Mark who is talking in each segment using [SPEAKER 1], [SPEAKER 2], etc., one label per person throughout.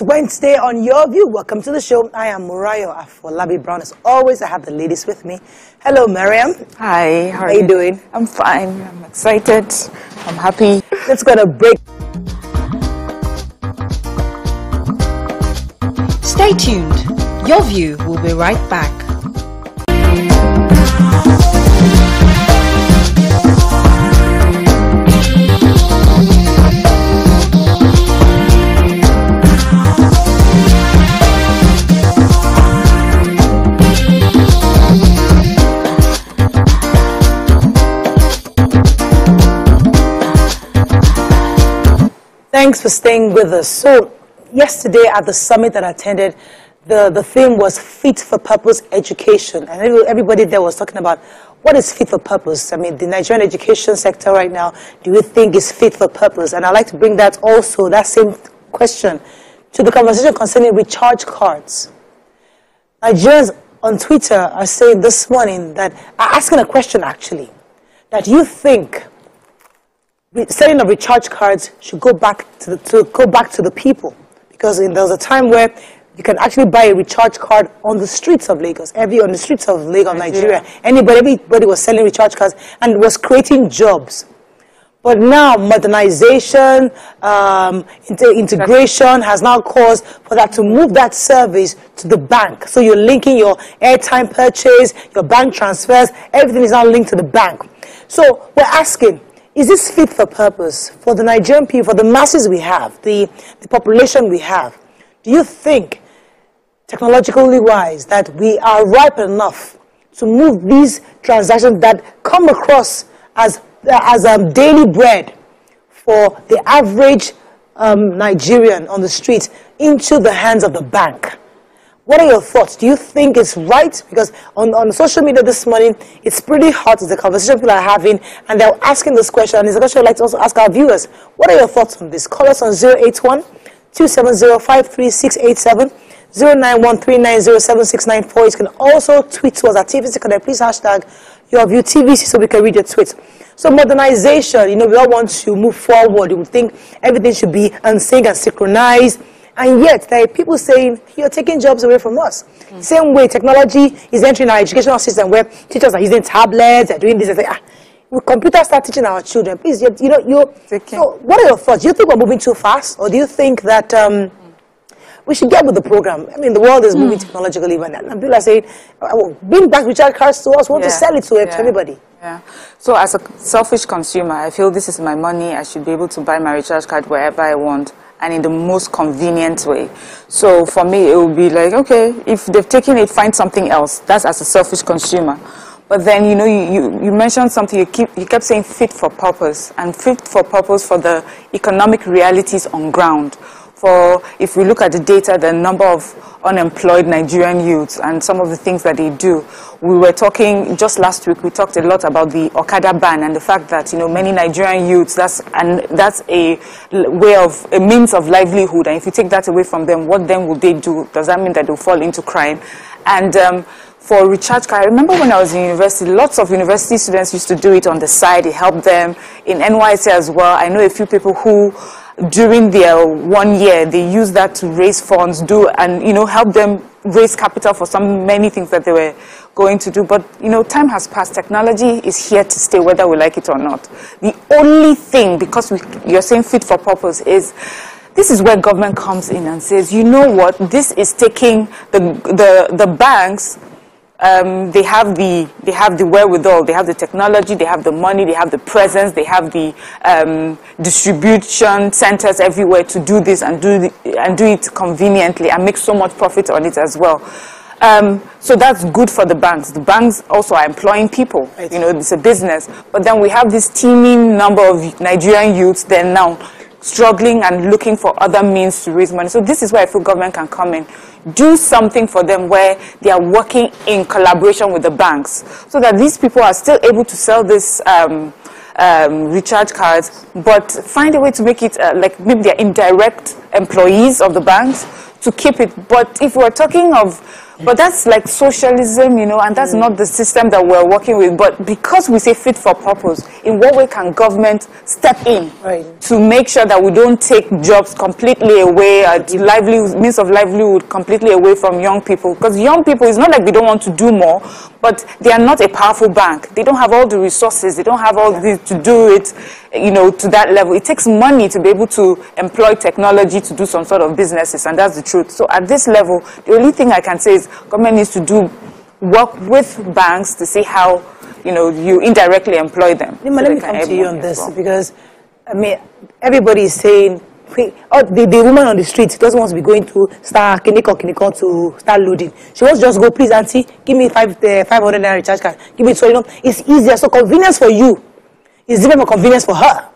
[SPEAKER 1] It's Wednesday on Your View. Welcome to the show. I am Morayo Afolabi Brown. As always, I have the ladies with me. Hello, Mariam.
[SPEAKER 2] Hi.
[SPEAKER 1] How are you doing?
[SPEAKER 2] I'm fine. I'm excited. I'm happy.
[SPEAKER 1] Let's go to break.
[SPEAKER 3] Stay tuned. Your View will be right back.
[SPEAKER 1] Thanks for staying with us. So, yesterday at the summit that I attended, the, the theme was fit for purpose education. And everybody there was talking about what is fit for purpose. I mean, the Nigerian education sector right now, do you think is fit for purpose? And I'd like to bring that also, that same question, to the conversation concerning recharge cards. Nigerians on Twitter are saying this morning that, are asking a question actually, that you think selling of recharge cards should go back to the, to go back to the people because in, there was a time where you can actually buy a recharge card on the streets of Lagos, every on the streets of Lagos, Nigeria. Anybody, everybody was selling recharge cards and was creating jobs. But now modernization, um, inte- integration has now caused for that to move that service to the bank. So you're linking your airtime purchase, your bank transfers, everything is now linked to the bank. So we're asking, is this fit for purpose for the Nigerian people, for the masses we have, the, the population we have? Do you think, technologically wise, that we are ripe enough to move these transactions that come across as, as um, daily bread for the average um, Nigerian on the street into the hands of the bank? What are your thoughts? Do you think it's right? Because on, on social media this morning, it's pretty hot. It's a conversation people are having, and they're asking this question. And it's a question I'd like to also ask our viewers. What are your thoughts on this? Call us on 081 270 53687, 09139076994. You can also tweet to us at TVC Connect. Please hashtag your view TVC so we can read your tweets. So modernization, you know, we all want to move forward. We would think everything should be unsync and synchronized. And yet, there are people saying, you're taking jobs away from us. Same way, technology is entering our educational system where teachers are using tablets, they're doing this. And say, ah, will computers start teaching our children? Please, you, you know, you.
[SPEAKER 2] Taking-
[SPEAKER 1] So, what are your thoughts? Do you think we're moving too fast, or do you think that um, we should get with the program? I mean, the world is moving technologically, and and people are saying, oh, bring back recharge cards to us. We want to sell it to, to
[SPEAKER 2] yeah,
[SPEAKER 1] everybody.
[SPEAKER 2] Yeah. So as a selfish consumer, I feel this is my money. I should be able to buy my recharge card wherever I want and in the most convenient way. So for me, it would be like, okay, if they've taken it, find something else. That's as a selfish consumer. But then, you know, you, you, you mentioned something, you, keep, you kept saying fit for purpose, and fit for purpose for the economic realities on ground. For, if we look at the data, the number of unemployed Nigerian youths and some of the things that they do. We were talking, just last week, we talked a lot about the Okada ban and the fact that, you know, many Nigerian youths, that's, and that's a way of, a means of livelihood. And if you take that away from them, what then will they do? Does that mean that they'll fall into crime? And um, for recharge I remember when I was in university, lots of university students used to do it on the side. It helped them. In NYSC as well, I know a few people who during their one year they use that to raise funds do and you know help them raise capital for some many things that they were going to do. But you know time has passed. Technology is here to stay whether we like it or not. The only thing because we, you're saying fit for purpose is this is where government comes in and says you know what? This is taking the the the banks um, they have the they have the wherewithal, they have the technology, they have the money, they have the presence, they have the um, distribution centers everywhere to do this and do the, and do it conveniently and make so much profit on it as well. Um, so that's good for the banks. The banks also are employing people.
[SPEAKER 1] Right.
[SPEAKER 2] You know, it's a business. But then we have this teeming number of Nigerian youths then now struggling and looking for other means to raise money. So this is where I feel government can come in. Do something for them where they are working in collaboration with the banks so that these people are still able to sell this um, um, recharge cards, but find a way to make it uh, like maybe they're indirect employees of the banks to keep it. But if we're talking of, but that's like socialism, you know, and that's not the system that we're working with. But because we say fit for purpose, in what way can government step in
[SPEAKER 1] Right.
[SPEAKER 2] to make sure that we don't take jobs completely away, uh, livelihood, means of livelihood completely away from young people? Because young people, it's not like they don't want to do more, but they are not a powerful bank. They don't have all the resources. They don't have all the to do it, you know, to that level. It takes money to be able to employ technology to do some sort of businesses, and that's the truth. So at this level, the only thing I can say is government needs to do work with banks to see how, you know, you indirectly employ them.
[SPEAKER 1] Nima,
[SPEAKER 2] so
[SPEAKER 1] let me come to you on this
[SPEAKER 2] well.
[SPEAKER 1] because, I mean, everybody is saying, oh, the, the woman on the street doesn't want to be going to start kiniko kiniko to start loading. She wants to just go, please, auntie, give me five, uh, 500 naira recharge card. Give me so you know, it's easier. So convenience for you is different from convenience for her.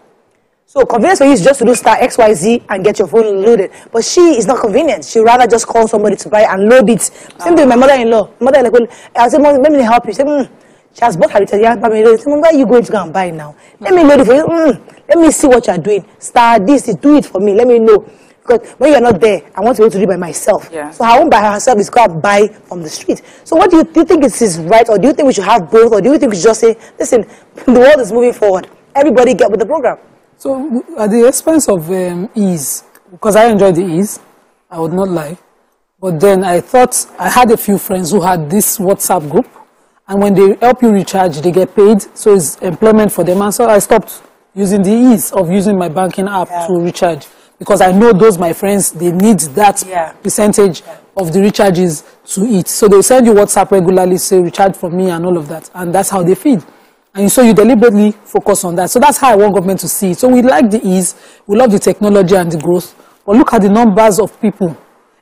[SPEAKER 1] So convenience for you is just to do star XYZ and get your phone loaded. But she is not convenient. She'd rather just call somebody to buy and load it. Same thing with my mother-in-law. Mother-in-law, well, I said, "Mom, let me help you. She said, mm. She has bought her recharge. Yeah, but I said, "Mom, where are you going to go and buy now? Let me load it for you. Mm. Let me see what you're doing. Star this, do it for me. Let me know. Because when you're not there, I want to be able to do it by myself.
[SPEAKER 2] Yeah.
[SPEAKER 1] So her own by herself is go and buy from the street. So what do you, do you think is right, or do you think we should have both, or do you think we should just say, listen, the world is moving forward. Everybody get with the program.
[SPEAKER 4] So at the expense of um, ease, because I enjoy the ease, I would not lie. But then I thought I had a few friends who had this WhatsApp group, and when they help you recharge, they get paid. So it's employment for them, and so I stopped using the ease of using my banking app
[SPEAKER 1] Yeah.
[SPEAKER 4] to recharge because I know those my friends they need that
[SPEAKER 1] Yeah.
[SPEAKER 4] percentage of the recharges to eat. So they send you WhatsApp regularly, say recharge for me and all of that, and that's how they feed. And so you deliberately focus on that. So that's how I want government to see it. So we like the ease, we love the technology and the growth, but look at the numbers of people.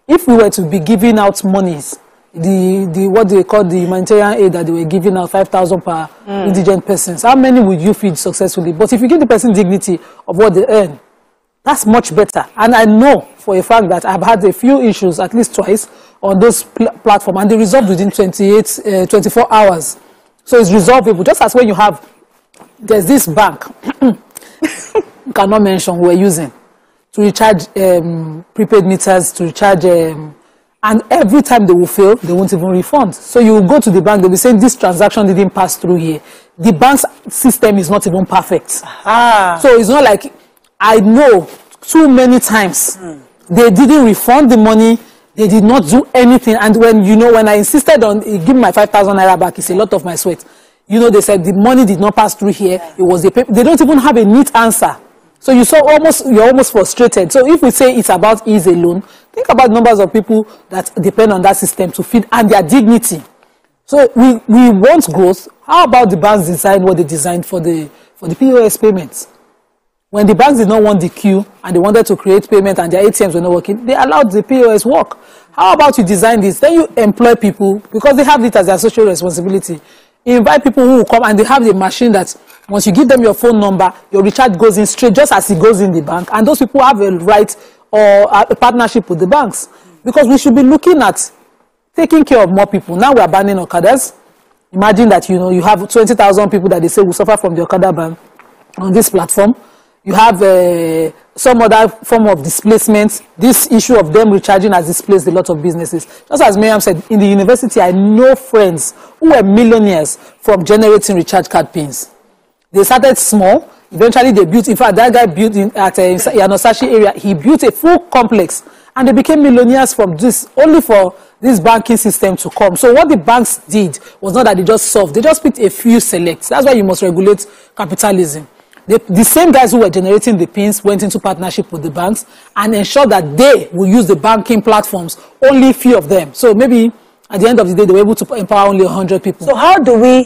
[SPEAKER 4] If we were to be giving out monies, the, the what they call the humanitarian aid that they were giving out, 5,000 per indigent persons, how many would you feed successfully? But if you give the person dignity of what they earn, that's much better. And I know for a fact that I've had a few issues, at least twice, on those pl- platforms, and they resolved within 28, uh, 24 hours. So it's resolvable. Just as when you have, there's this bank, you cannot mention, we're using to recharge um, prepaid meters, to recharge, um, and every time they will fail, they won't even refund. So you go to the bank, they'll be saying this transaction didn't pass through here. The bank's system is not even perfect.
[SPEAKER 1] Ah.
[SPEAKER 4] So it's not like I know too many times they didn't refund the money, they did not do anything. And when you know, when I insisted on give my five thousand naira back, it's a lot of my sweat. You know, they said the money did not pass through here. It was the paper. They don't even have a neat answer. So you saw almost you're almost frustrated. So if we say it's about ease alone, think about numbers of people that depend on that system to feed and their dignity. So we, we want growth. How about the banks design what they designed for the for the POS payments? When the banks did not want the queue and they wanted to create payment and their ATMs were not working, they allowed the POS work. How about you design this? Then you employ people because they have it as their social responsibility. You invite people who will come and they have the machine that once you give them your phone number, your recharge goes in straight just as it goes in the bank. And those people have a right or a partnership with the banks. Because we should be looking at taking care of more people. Now we are banning Okadas. Imagine that you know you have 20,000 people that they say will suffer from the Okada ban on this platform. You have uh, some other form of displacement. This issue of them recharging has displaced a lot of businesses. Just as Miriam said, in the university, I know friends who were millionaires from generating recharge card pins. They started small. Eventually, they built. In fact, that guy built in, at uh, Yanosashi area. He built a full complex, and they became millionaires from this. Only for this banking system to come. So what the banks did was not that they just solved. They just picked a few selects. That's why you must regulate capitalism. The, the same guys who were generating the pins went into partnership with the banks and ensured that they will use the banking platforms. Only few of them. So maybe at the end of the day, they were able to empower only 100 people.
[SPEAKER 1] So how do we?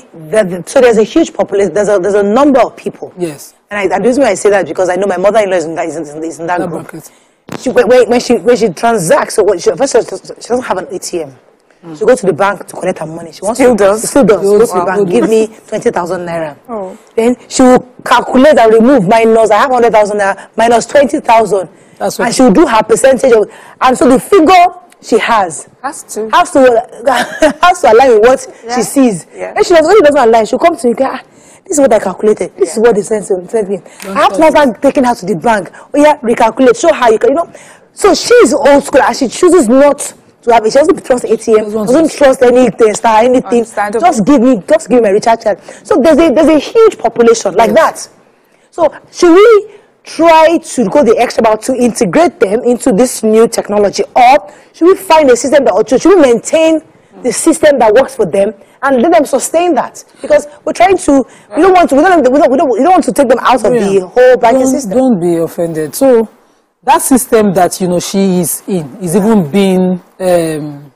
[SPEAKER 1] So there's a huge population. There's a there's a number of people.
[SPEAKER 4] yes.
[SPEAKER 1] And I, the reason why I say that because I know my mother-in-law is in that, is in, is in that
[SPEAKER 4] That
[SPEAKER 1] group.
[SPEAKER 4] bracket.
[SPEAKER 1] She, when, when she when she transacts, so what she, first she doesn't have an ATM. She goes to the bank to collect her money. She wants
[SPEAKER 2] Still
[SPEAKER 1] to,
[SPEAKER 2] does?
[SPEAKER 1] She still does. She goes to the bank. Give me twenty thousand naira.
[SPEAKER 2] Oh.
[SPEAKER 1] Then she will calculate and remove minus. I have hundred thousand naira minus twenty thousand.
[SPEAKER 4] That's what-
[SPEAKER 1] And she will do her percentage of. And so the figure she has
[SPEAKER 2] Has to.
[SPEAKER 1] has to has to align with what
[SPEAKER 2] Yeah.
[SPEAKER 1] she sees.
[SPEAKER 2] Yeah.
[SPEAKER 1] If she doesn't, when she doesn't align, she'll come to you. and Ah, this is what I calculated. This is what they sent, sent me. I have to now start taking her to the bank. Oh yeah, recalculate. Show her you can. You know, So she's old school and she chooses not to have it. She doesn't trust ATM,
[SPEAKER 4] Doesn't
[SPEAKER 1] doesn't trust anything, star, anything. Just give me, just give me a recharge card. So there's a there's a huge population like that. So should we try to go the extra mile to integrate them into this new technology, or should we find a system that, or should we maintain the system that works for them and let them sustain that? Because we're trying to, we don't want to, we don't, we don't, we don't, we don't want to take them out of
[SPEAKER 4] Yeah.
[SPEAKER 1] the whole banking
[SPEAKER 4] don't,
[SPEAKER 1] system.
[SPEAKER 4] don't be offended. So that system that you know she is in is even being um,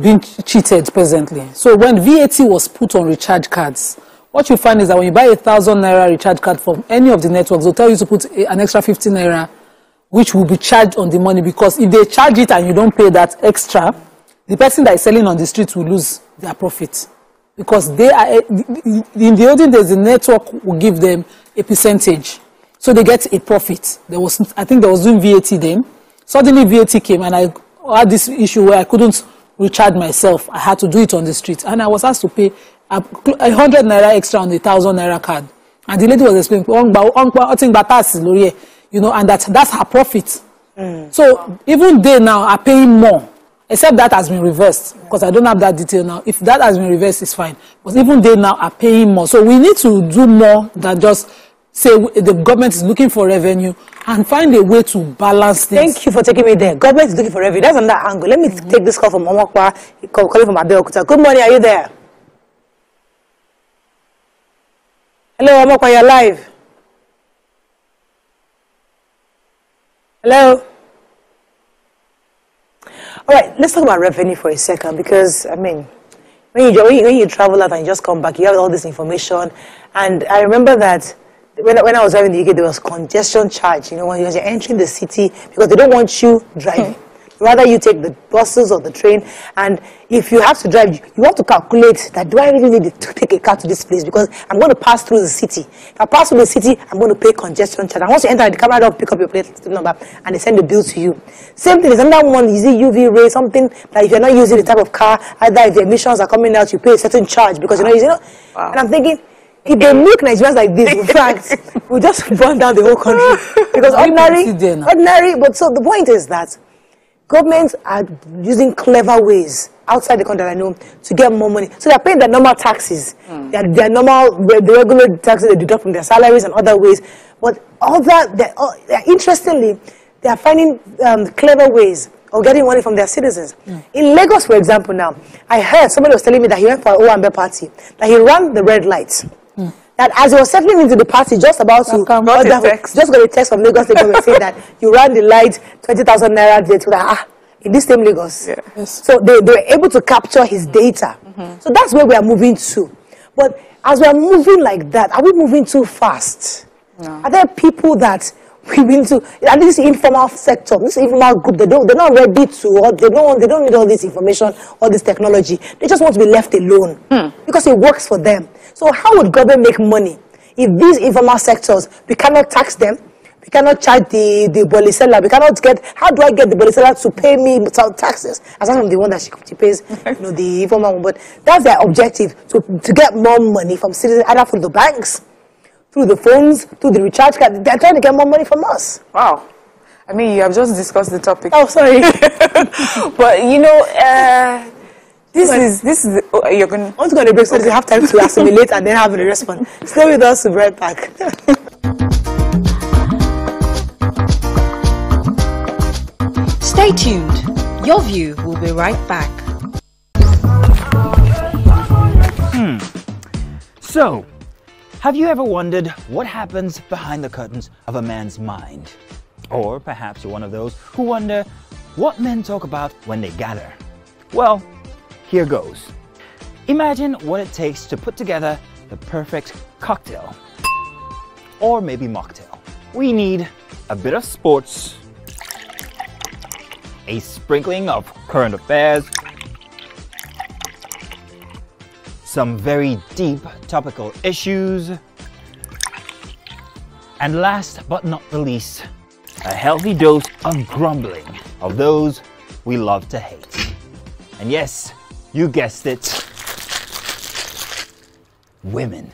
[SPEAKER 4] being cheated presently. So when VAT was put on recharge cards, what you find is that when you buy a thousand naira recharge card from any of the networks, they'll tell you to put a, an extra 50 naira, which will be charged on the money. Because if they charge it and you don't pay that extra, the person that is selling on the street will lose their profit. Because they are in the olden days the network will give them a percentage so they get a profit. There was i think there was doing vat then. Suddenly vat came and i had this issue where i couldn't recharge myself. I had to do it on the street. And i was asked to pay a a hundred naira extra on the thousand naira card. And the lady was explaining you know and that that's her profit. So even they now are paying more except that has been reversed. Because I don't have that detail now. If that has been reversed, it's fine. But even they now are paying more. So we need to do more than just say the government is looking for revenue and find a way to balance things.
[SPEAKER 1] Thank you for taking me there. Government is looking for revenue. That's another angle. Let me mm-hmm. take this call from Omokwa, call- calling from Abeokuta. Good morning, are you there? Hello, Omokwa, you're live. Hello? All right, let's talk about revenue for a second because, I mean, when you, when you, when you travel out and you just come back, you have all this information. And I remember that when, I- when I was driving in the UK, there was congestion charge, you know, when you're entering the city because they don't want you driving. Rather, you take the buses or the train. And if you have to drive, you- you have to calculate that do I really need to take a car to this place because I'm going to pass through the city. If I pass through the city, I'm going to pay congestion charge. And once you enter the camera, they'll pick up your plate number and they send the bill to you. Same thing, there's another one, is it UV ray, something that if you're not using the type of car, either if the emissions are coming out, you pay a certain charge because you're not using it. And I'm thinking, if they make Nigerians like this, in fact, we'll just burn down the whole country. Because ordinary,
[SPEAKER 4] see there now.
[SPEAKER 1] ordinary, but so the point is that governments are using clever ways outside the country, I know, to get more money. So they're paying their normal taxes, their, their normal, the regular taxes they deduct from their salaries and other ways. But other, they're, they're- interestingly, they are finding um, clever ways of getting money from their citizens. In Lagos, for example, now, I heard somebody was telling me that he went for an Owambe party, that he ran the red lights. That as he was settling into the party, just about to
[SPEAKER 2] Got a
[SPEAKER 1] order-
[SPEAKER 2] text.
[SPEAKER 1] just got a text from Lagos State government saying that you ran the light, 20,000 naira, they told ah, in this same Lagos.
[SPEAKER 2] Yeah.
[SPEAKER 4] Yes.
[SPEAKER 1] So they, they were able to capture his data. So that's where we are moving to. But as we are moving like that, are we moving too fast? Are there people that we need to, at this informal sector, this informal group, they don't, they're not ready to, or they don't, they don't need all this information, all this technology. They just want to be left alone hmm. because it works for them. So how would government make money if these informal sectors, we cannot tax them, we cannot charge the, the bully seller. We cannot get, how do I get the bully seller to pay me without taxes? Aside from the one that she, she pays, you know, the informal one. But that's their objective, to, to get more money from citizens, either through the banks, through the phones, through the recharge card. They're trying to get more money from us.
[SPEAKER 2] Wow. I mean, you have just discussed the topic.
[SPEAKER 1] Oh, sorry.
[SPEAKER 2] But you know, uh, this is this is the, oh, you're going.
[SPEAKER 1] Once going to break, so you have time to assimilate and then have a response. Stay with us, we'll be right back.
[SPEAKER 3] Stay tuned. Your view will be right back. Hmm.
[SPEAKER 5] So, have you ever wondered what happens behind the curtains of a man's mind? Or perhaps you're one of those who wonder what men talk about when they gather. Well, here goes. Imagine what it takes to put together the perfect cocktail. Or maybe mocktail. We need a bit of sports, a sprinkling of current affairs, some very deep topical issues, and last but not the least, a healthy dose of grumbling of those we love to hate. And yes, you guessed it women.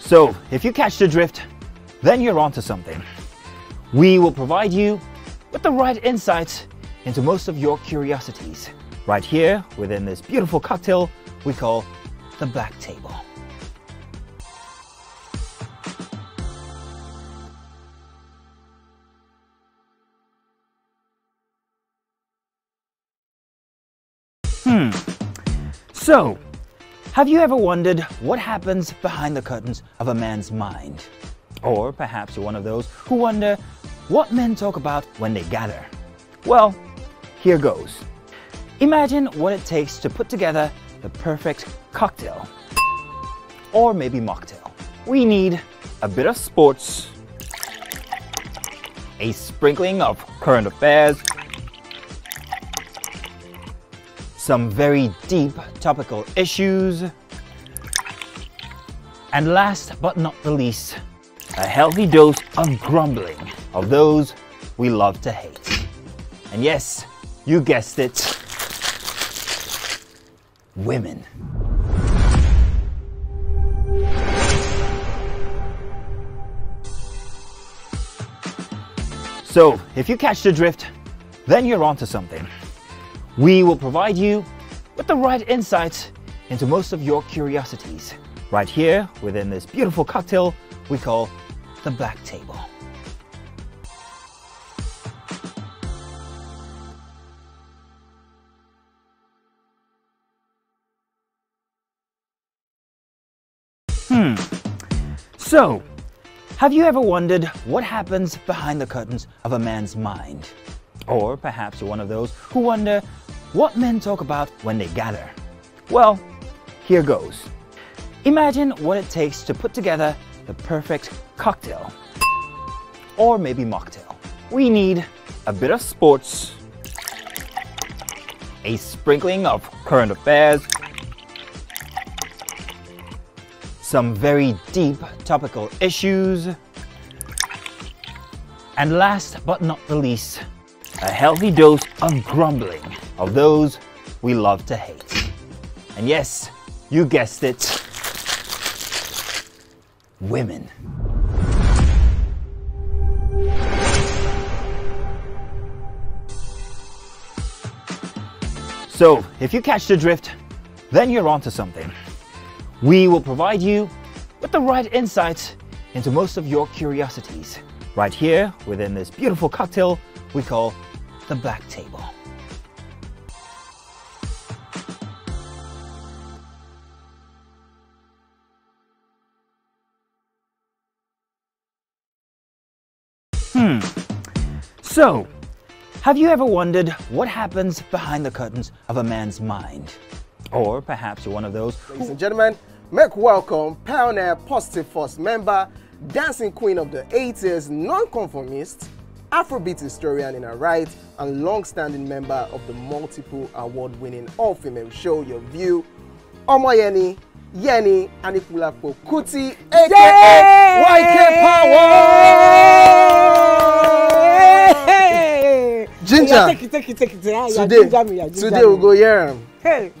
[SPEAKER 5] So, if you catch the drift, then you're onto something. We will provide you with the right insights into most of your curiosities right here within this beautiful cocktail we call the Black Table. Hmm. So, have you ever wondered what happens behind the curtains of a man's mind? Or perhaps you're one of those who wonder what men talk about when they gather. Well, here goes. Imagine what it takes to put together the perfect cocktail. Or maybe mocktail. We need a bit of sports, a sprinkling of current affairs, some very deep topical issues, and last but not the least, a healthy dose of grumbling of those we love to hate. And yes, you guessed it, women. So, if you catch the drift, then you're onto something. We will provide you with the right insights into most of your curiosities right here within this beautiful cocktail we call the Black Table. Hmm. So, have you ever wondered what happens behind the curtains of a man's mind? Or perhaps you're one of those who wonder what men talk about when they gather. Well, here goes. Imagine what it takes to put together the perfect cocktail. Or maybe mocktail. We need a bit of sports, a sprinkling of current affairs, some very deep topical issues, and last but not the least, a healthy dose of grumbling of those we love to hate. And yes, you guessed it, women. So, if you catch the drift, then you're onto something. We will provide you with the right insights into most of your curiosities right here within this beautiful cocktail we call the Black Table. So, have you ever wondered what happens behind the curtains of a man's mind? Or perhaps you're one of those
[SPEAKER 6] Ladies and gentlemen, make welcome pioneer positive force member, dancing queen of the 80s, non-conformist, Afrobeat historian in her right, and long-standing member of the multiple award-winning all-female show Your View, Omoyeni Yeni Anikulapo Kuti, aka YK Power. Ginger.
[SPEAKER 7] Yeah, take it, take it, take it. Yeah, yeah,
[SPEAKER 6] Today,
[SPEAKER 7] ginger me, yeah, ginger
[SPEAKER 6] today we go hear him.
[SPEAKER 7] Hey,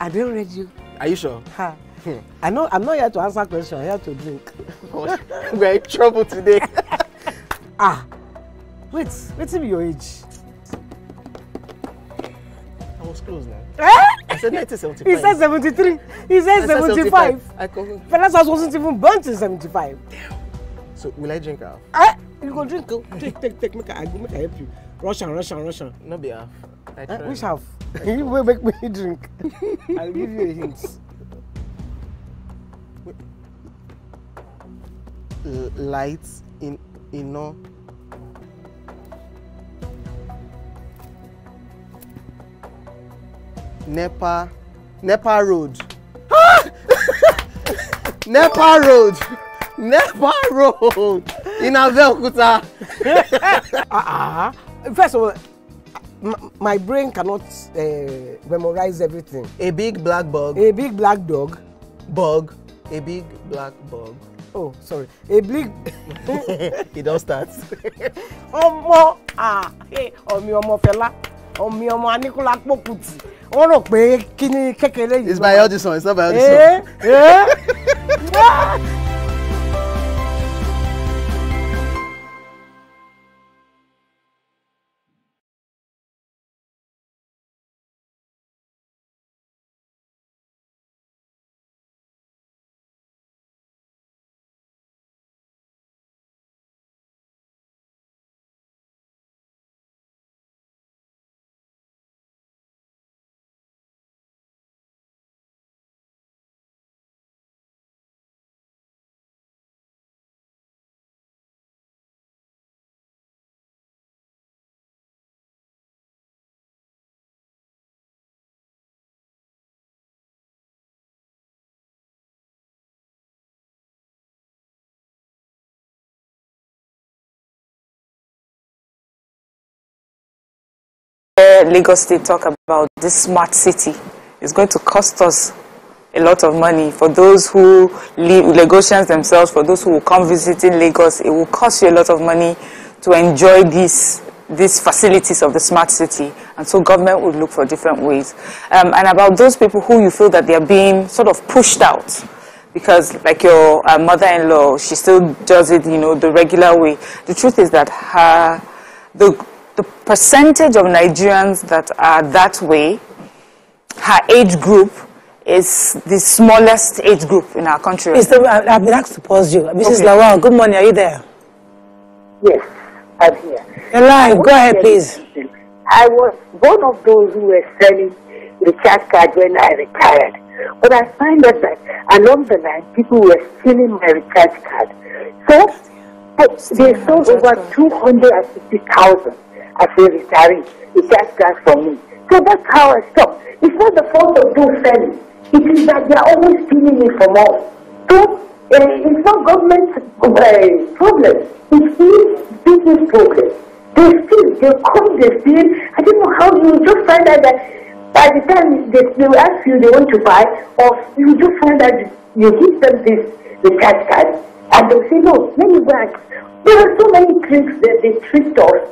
[SPEAKER 7] I didn't read you.
[SPEAKER 6] Are you sure?
[SPEAKER 7] Ha. I know. I'm not here to answer questions. I'm here to drink.
[SPEAKER 6] We're in trouble today.
[SPEAKER 7] ah, wait. Wait be your age.
[SPEAKER 6] I was close now.
[SPEAKER 7] Eh?
[SPEAKER 6] I said 1975.
[SPEAKER 7] He said 73. He said
[SPEAKER 6] I said
[SPEAKER 7] 75.
[SPEAKER 6] I con-
[SPEAKER 7] Fellas house wasn't even burnt in 75.
[SPEAKER 6] So will I drink half?
[SPEAKER 7] Eh? You go drink. oh. Take, take, take. Make I, I go make I help you. Russian, Russian, Russian.
[SPEAKER 6] Not be half. I try.
[SPEAKER 7] Which half? you will make me drink. I'll give you a hint.
[SPEAKER 6] Light in iná. Nepa Nepa road. Nepa road. Nepa road in Abeokuta.
[SPEAKER 7] Ah, uh-uh. First of all, my brain cannot uh, memorize everything.
[SPEAKER 6] A big black bug.
[SPEAKER 7] A big black dog.
[SPEAKER 6] bug. A big black bug.
[SPEAKER 7] Oh, sorry. A big.
[SPEAKER 6] It don start.
[SPEAKER 7] ọmọ ọmọ ọmọ Fẹlá ọmọ ọmọ Aníkúlápó Kútì wọ́n rò pé kí ni kékeré yìí.
[SPEAKER 6] It's by Audison. It's not by Audison.
[SPEAKER 7] Eh, eh.
[SPEAKER 2] Lagos State talk about this smart city, it's going to cost us a lot of money. For those who live, Lagosians themselves, for those who will come visiting Lagos, it will cost you a lot of money to enjoy these these facilities of the smart city. And so government would look for different ways. Um, and about those people who you feel that they are being sort of pushed out because like your uh, mother-in-law she still does it you know the regular way. The truth is that her the the percentage of nigerians that are that way her age group is the smallest age group in our country
[SPEAKER 1] Is the, I, I've been asked to pause you. Mrs.
[SPEAKER 2] Okay.
[SPEAKER 1] Lawal, good morning. Are you there?
[SPEAKER 8] Yes, I'm here.
[SPEAKER 1] You're live. Go ahead, please.
[SPEAKER 8] I was one of those who were selling recharge card when I retired. But I find out that along the line, people were stealing my recharge card. So but they sold over 250,000 as a retiree recharge card for me. So that's how I stop. It's not the fault of those selling. It is that they are always stealing it from us. So uh, it's not government uh, problem. It's the business problem. They steal, they come, they steal. I don't know how you just find out that by the time they, they will ask you they want to buy, or you just find out you give them this recharge card, and they'll say, no, me back. There are so many tricks that they tricked us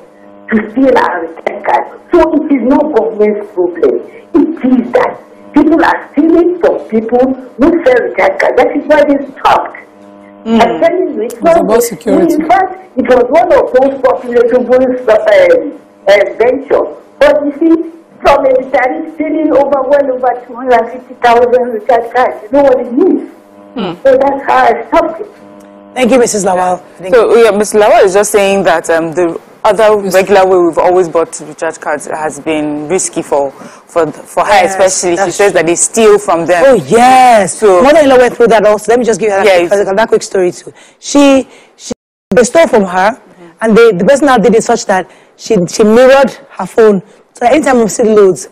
[SPEAKER 8] to steal our recharge card. So it is not government's problem. It is that people are stealing from people who sell recharge cards. That is why they stopped. I'm telling you, it's not
[SPEAKER 4] about security.
[SPEAKER 8] In fact, it was one of those populatable um, uh, ventures. But you see, from a retiree stealing over well over 250,000 recharge cards, you know what it means. So that's how I stopped it.
[SPEAKER 1] Thank you, Mrs. Lawal. I think-
[SPEAKER 2] So yeah, Ms. Lawa is just saying that um, the other regular way we've always bought recharge cards has been risky for for for her,
[SPEAKER 1] Yes,
[SPEAKER 2] especially. She says that they steal from them.
[SPEAKER 1] Oh yes.
[SPEAKER 2] So-
[SPEAKER 1] Mother-in-law went through that also. Let me just give you that,
[SPEAKER 2] Yeah,
[SPEAKER 1] that,
[SPEAKER 2] it's-
[SPEAKER 1] that quick story too. She, she they stole from her, and they, the person now did it such that she she mirrored her phone. So anytime we see loads,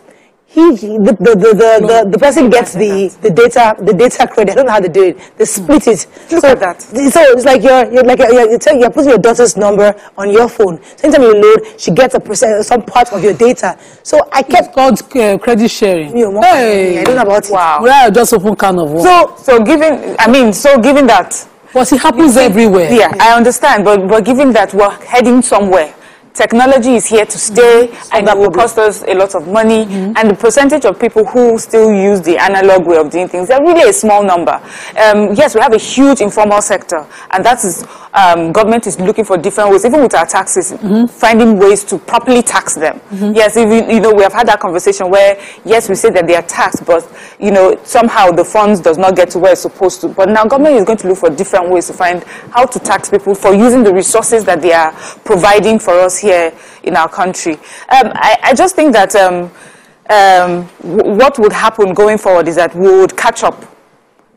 [SPEAKER 1] he, he the, the, the, the, the, the person gets the, the data the data credit. I don't know how they do it. They split it.
[SPEAKER 2] Look
[SPEAKER 1] so,
[SPEAKER 2] at that.
[SPEAKER 1] So it's like you're you're like you're, you're, you're putting your daughter's number on your phone. So anytime you load, she gets a percent some part of your data. So I
[SPEAKER 4] It's
[SPEAKER 1] kept.
[SPEAKER 4] called uh, credit sharing.
[SPEAKER 1] You know,
[SPEAKER 4] hey,
[SPEAKER 1] I don't know about it.
[SPEAKER 2] Wow.
[SPEAKER 4] Well, I just open can of worms.
[SPEAKER 2] So so given I mean so given that
[SPEAKER 4] but it happens everywhere.
[SPEAKER 2] Yeah, I understand, but but given that we're heading somewhere, technology is here to stay, and it will cost us a lot of money. And the percentage of people who still use the analog way of doing things, they're really a small number. Um, yes, we have a huge informal sector, and that is um, government is looking for different ways, even with our taxes, finding ways to properly tax them. Yes, even you know we have had that conversation where yes, we say that they are taxed, but you know somehow the funds does not get to where it's supposed to. But now government is going to look for different ways to find how to tax people for using the resources that they are providing for us here in our country. Um, I, I just think that um, um, what would happen going forward is that we would catch up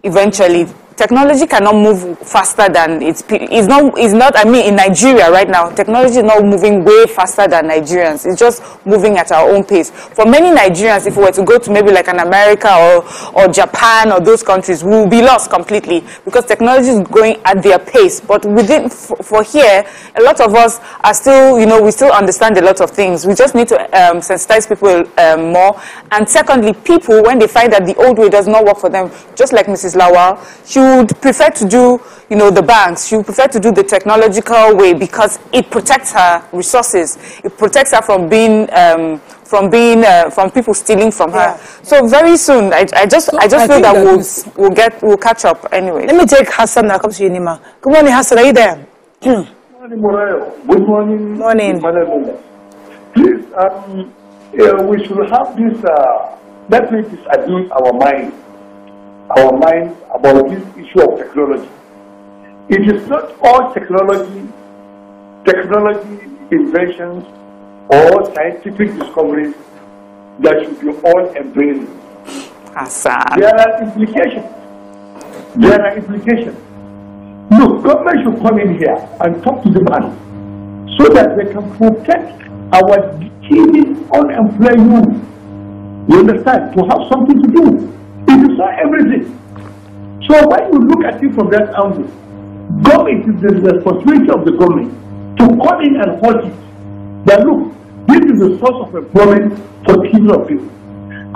[SPEAKER 2] eventually. Technology cannot move faster than it's, it's not, it's not, I mean, in Nigeria right now, technology is not moving way faster than Nigerians. It's just moving at our own pace. For many Nigerians, if we were to go to maybe like an America or, or Japan or those countries, we will be lost completely because technology is going at their pace. But within, for, for here, a lot of us are still, you know, we still understand a lot of things. We just need to um, sensitize people um, more. And secondly, people, when they find that the old way does not work for them, just like Mrs. Lawal, she would prefer to do, you know, the banks. She would prefer to do the technological way because it protects her resources. It protects her from being, um, from being, uh, from people stealing from her.
[SPEAKER 1] Yeah.
[SPEAKER 2] So very soon, I, I just, I just
[SPEAKER 4] I
[SPEAKER 2] feel
[SPEAKER 4] think
[SPEAKER 2] that,
[SPEAKER 4] that
[SPEAKER 2] we'll, we'll get, we'll catch up anyway.
[SPEAKER 1] Let me take Hassan now. Come to you, Nima. Good morning, Hassan. Are you there?
[SPEAKER 9] Good morning, Morayo. Good morning.
[SPEAKER 1] Morning.
[SPEAKER 9] Madam. Please, um, uh, we should have this, uh, let me disadjust our mind, our mind about this issue of technology. It is not all technology, technology inventions or scientific discoveries that should be all embraced.
[SPEAKER 2] Hassan.
[SPEAKER 9] There are implications. There are implications. Look, government should come in here and talk to the bank so that they can protect our teeming unemployed youth. You understand? To have something to do. Is not everything. So when you look at it from that angle, government is the responsibility of the government to come in and hold it. That look, This is a source of employment for millions of people.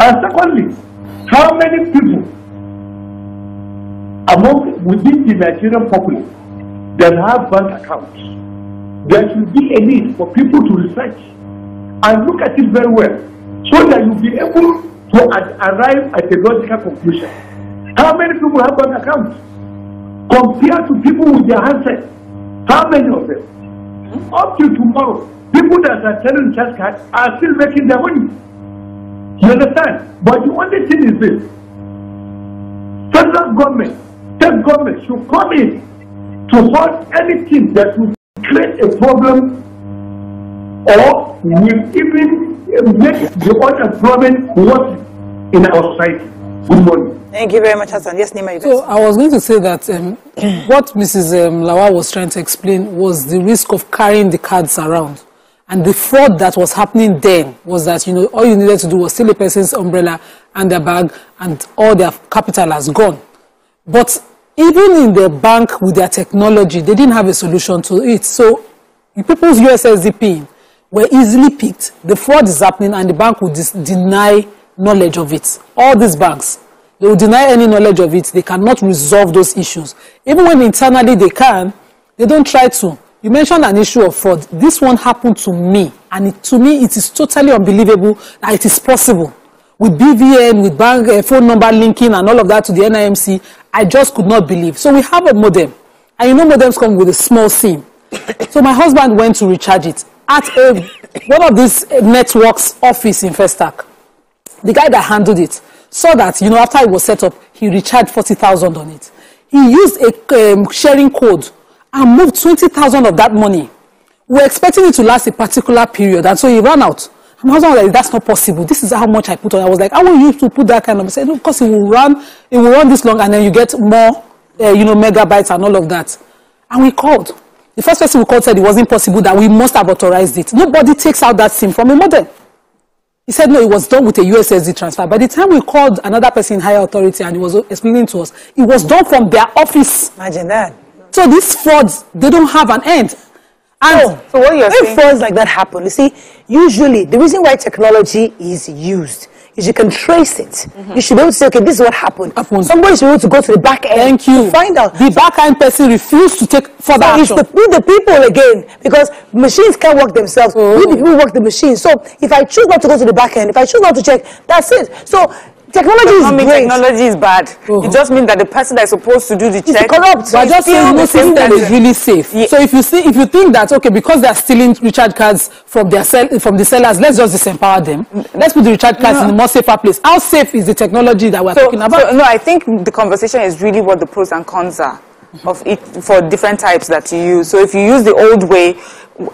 [SPEAKER 9] And secondly, how many people among within the Nigerian populace that have bank accounts? There should be a need for people to research and look at it very well so that you'll be able to arrive at a logical conclusion. How many people have bank accounts compared to people with their handsets? How many of them? Hmm? Up to tomorrow, people that are selling cash cards are still making their money. You understand? But the only thing is this federal government, state government should come in to solve anything that will create a problem or will even make the unemployment worse in our society. Good morning.
[SPEAKER 1] Thank you very much, Hassan. Yes, Nima,
[SPEAKER 4] So. I was going to say that um, what Mrs. Um, Lawa was trying to explain was the risk of carrying the cards around. And the fraud that was happening then was that, you know, all you needed to do was steal a person's umbrella and their bag and all their capital has gone. But even in the bank with their technology, they didn't have a solution to it. So the people's USSD pin were easily picked. The fraud is happening and the bank would deny knowledge of it. All these banks, they will deny any knowledge of it. They cannot resolve those issues. Even when internally they can, they don't try to. You mentioned an issue of fraud. This one happened to me. And it, to me, it is totally unbelievable that it is possible. With BVN, with bank uh, phone number linking and all of that to the NIMC, I just could not believe. So we have a modem. And you know modems come with a small SIM. so my husband went to recharge it at a, one of these uh, networks office in Festac the guy that handled it saw that you know after it was set up he recharged 40,000 on it. He used a um, sharing code and moved 20,000 of that money. We were expecting it to last a particular period and so he ran out. And my was like that's not possible. This is how much i put on. I was like how will you to put that kind of he said no because it will run it will run this long and then you get more uh, you know megabytes and all of that. And we called. The first person we called said it wasn't possible that we must have authorized it. Nobody takes out that sim from a modem he said no, it was done with a USSD transfer. By the time we called another person in higher authority and he was explaining to us, it was done from their office.
[SPEAKER 1] Imagine that.
[SPEAKER 4] So these frauds, they don't have an end. And
[SPEAKER 1] Oh,
[SPEAKER 2] So what you're
[SPEAKER 1] when
[SPEAKER 2] saying-
[SPEAKER 1] frauds like that happen, you see, usually the reason why technology is used is you can trace it. You should be able to say, okay, this is what happened.
[SPEAKER 4] Happened.
[SPEAKER 1] Somebody should be able to go to the back end
[SPEAKER 4] thank you.
[SPEAKER 1] find out.
[SPEAKER 4] The back end person refused to take further
[SPEAKER 1] So it's
[SPEAKER 4] action.
[SPEAKER 1] the, the people again because machines can't work themselves.
[SPEAKER 4] Oh.
[SPEAKER 1] We the people work the machine. So if I choose not to go to the back end, if I choose not to check, that's it. So technology is great.
[SPEAKER 2] technology is bad.
[SPEAKER 4] Oh.
[SPEAKER 2] It just means that the person that is supposed to do the check
[SPEAKER 1] corrupt.
[SPEAKER 4] But just saying no system is really safe.
[SPEAKER 2] Ye-
[SPEAKER 4] So if you see, if you think that okay, because they are stealing recharge cards from their sell, from the sellers, let's just disempower them. Let's put the recharge cards in a more safer place. How safe is the technology that we're
[SPEAKER 2] So,
[SPEAKER 4] talking about?
[SPEAKER 2] so, no, I think the conversation is really what the pros and cons are of it for different types that you use. So if you use the old way,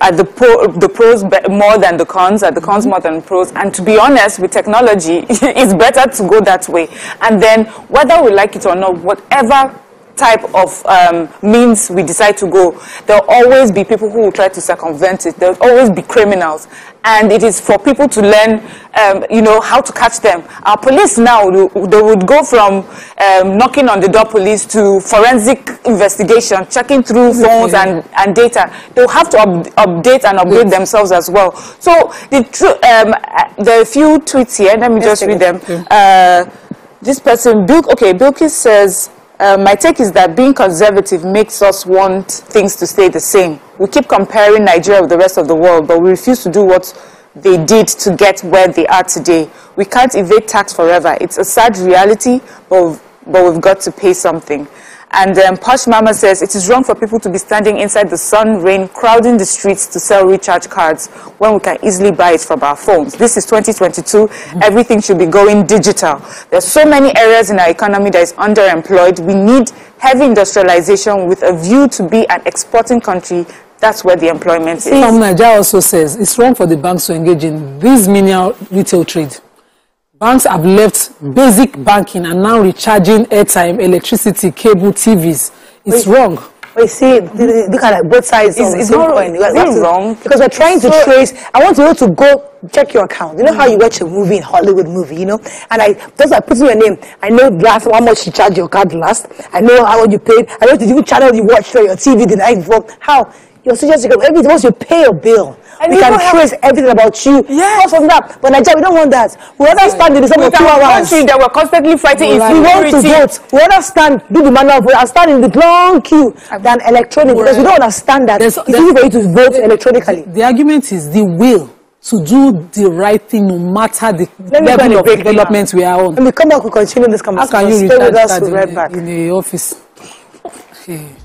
[SPEAKER 2] at the pro, the pros more than the cons, at the mm-hmm. cons more than the pros. And to be honest, with technology, it's better to go that way. And then whether we like it or not, whatever type of um, means we decide to go, there'll always be people who will try to circumvent it. There'll always be criminals. And it is for people to learn, um, you know, how to catch them. Our police now, they would go from um, knocking on the door police to forensic investigation, checking through phones and, and data. They'll have to up, update and upgrade themselves as well. So the um, uh, there are a few tweets here. Let me just read them. Uh, this person, Bill, okay, Bilkis says, uh, my take is that being conservative makes us want things to stay the same. We keep comparing Nigeria with the rest of the world, but we refuse to do what they did to get where they are today. We can't evade tax forever. It's a sad reality, but but we've got to pay something. And um, Posh Mama says it is wrong for people to be standing inside the sun, rain, crowding the streets to sell recharge cards when we can easily buy it from our phones. This is 2022. Everything should be going digital. There's so many areas in our economy that is underemployed. We need heavy industrialization with a view to be an exporting country. That's where the employment is.
[SPEAKER 4] Nigeria also says it's wrong for the banks to engage in this menial retail trade. Banks have left mm. basic banking and now recharging airtime, electricity, cable, TVs. It's wrong.
[SPEAKER 1] But you see, mm-hmm. th- th- look at like both sides
[SPEAKER 2] It's- it's not-
[SPEAKER 1] coin. You
[SPEAKER 2] it's not wrong.
[SPEAKER 1] Because we're trying to
[SPEAKER 2] So-
[SPEAKER 1] trace. I want you be able to go check your account. You know how you watch a movie in Hollywood movie, you know? And I just like putting your name. I know last how much you charge your card last. I know how much you paid. I know the channel you watched on your TV the night before. How? You're still just every once you pay a bill. And we can trace everything about you.
[SPEAKER 2] Yes.
[SPEAKER 1] All from that. But Nigeria, we don't want that. We understand in the same
[SPEAKER 2] With
[SPEAKER 1] two
[SPEAKER 2] our
[SPEAKER 1] hours.
[SPEAKER 2] country that we're constantly fighting
[SPEAKER 1] We want to vote. We understand, do the manual vote, and stand in the long queue than electronic because we don't understand that.
[SPEAKER 4] There's-
[SPEAKER 1] It's easy for you to vote electronically.
[SPEAKER 4] The argument is the will to do the right thing no matter the
[SPEAKER 1] Let
[SPEAKER 4] level of
[SPEAKER 1] break now.
[SPEAKER 4] development we are on.
[SPEAKER 1] When we come back, we'll continue this
[SPEAKER 4] How
[SPEAKER 1] conversation.
[SPEAKER 4] can you
[SPEAKER 1] Stay with us, we'll be right back.
[SPEAKER 4] in a office? Hey.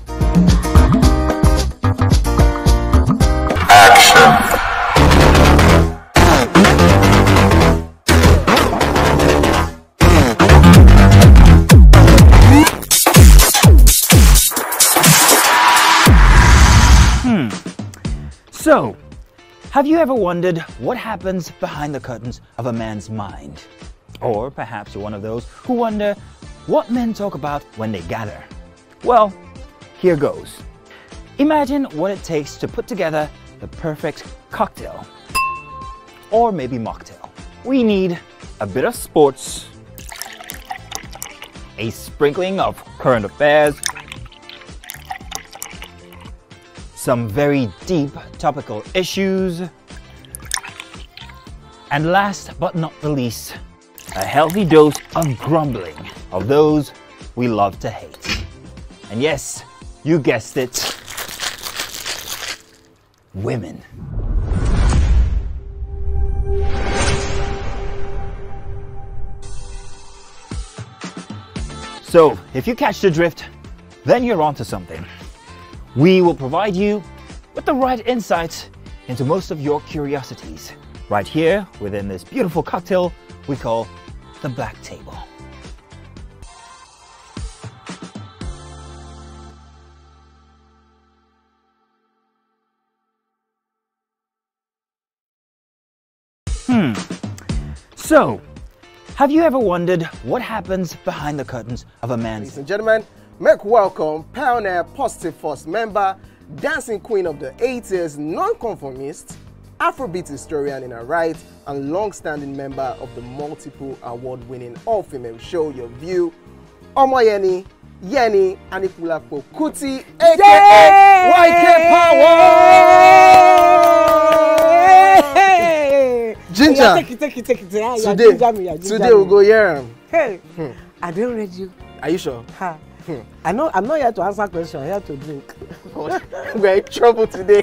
[SPEAKER 5] So, have you ever wondered what happens behind the curtains of a man's mind? Or perhaps you're one of those who wonder what men talk about when they gather. Well, here goes. Imagine what it takes to put together the perfect cocktail. Or maybe mocktail. We need a bit of sports, a sprinkling of current affairs, some very deep topical issues, and last but not the least, a healthy dose of grumbling of those we love to hate. And yes, you guessed it women. So, if you catch the drift, then you're onto something. We will provide you with the right insights into most of your curiosities right here within this beautiful cocktail we call the Black Table. Hmm. So, have you ever wondered what happens behind the curtains of a man's
[SPEAKER 6] Ladies and gentlemen, make welcome Pioneer Positive Force member, dancing queen of the 80s, non-conformist, Afrobeat historian in her right, and long-standing member of the multiple award-winning all-female show Your View, Omoyeni Yeni Anikulapo Kuti, aka YK Power. Ginger.
[SPEAKER 7] Take it, take it, take it.
[SPEAKER 6] Today, today we go hear him.
[SPEAKER 7] Hey, I don't read you.
[SPEAKER 6] Are you sure?
[SPEAKER 7] Ha. I know. I'm not here to answer questions. I'm here to drink.
[SPEAKER 6] We're in trouble today.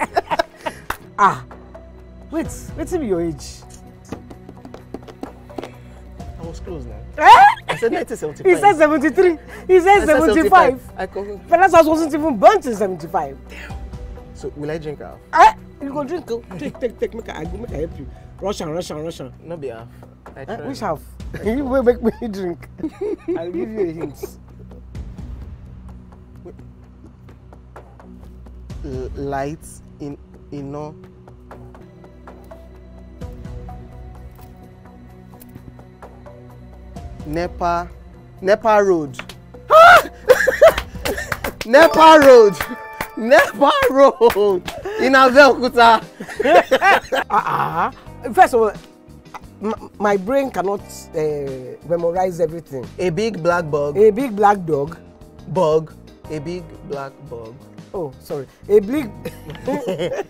[SPEAKER 7] ah, wait. Wait till your age.
[SPEAKER 6] I was close now.
[SPEAKER 7] Eh?
[SPEAKER 6] I said 1975.
[SPEAKER 7] He said 73. He said
[SPEAKER 6] I said
[SPEAKER 7] 75.
[SPEAKER 6] I co-
[SPEAKER 7] Fellas house wasn't even born till 75.
[SPEAKER 6] So will I drink half?
[SPEAKER 7] Eh? You go drink. Go. Take, take, take. Make I, I go make I help you. Russian, Russian, Russian.
[SPEAKER 6] No be half. I
[SPEAKER 7] Eh?
[SPEAKER 6] try.
[SPEAKER 7] Which half? you will make me drink. I'll give you a hint.
[SPEAKER 6] Light in iná. Nepa Nepa road. Nepa road. Nepa road in Abeokuta.
[SPEAKER 7] Ah. First of all, my brain cannot uh, memorize everything.
[SPEAKER 6] A big black bug.
[SPEAKER 7] A big black dog.
[SPEAKER 6] Bug. A big black bug.
[SPEAKER 7] Oh, sorry. Big.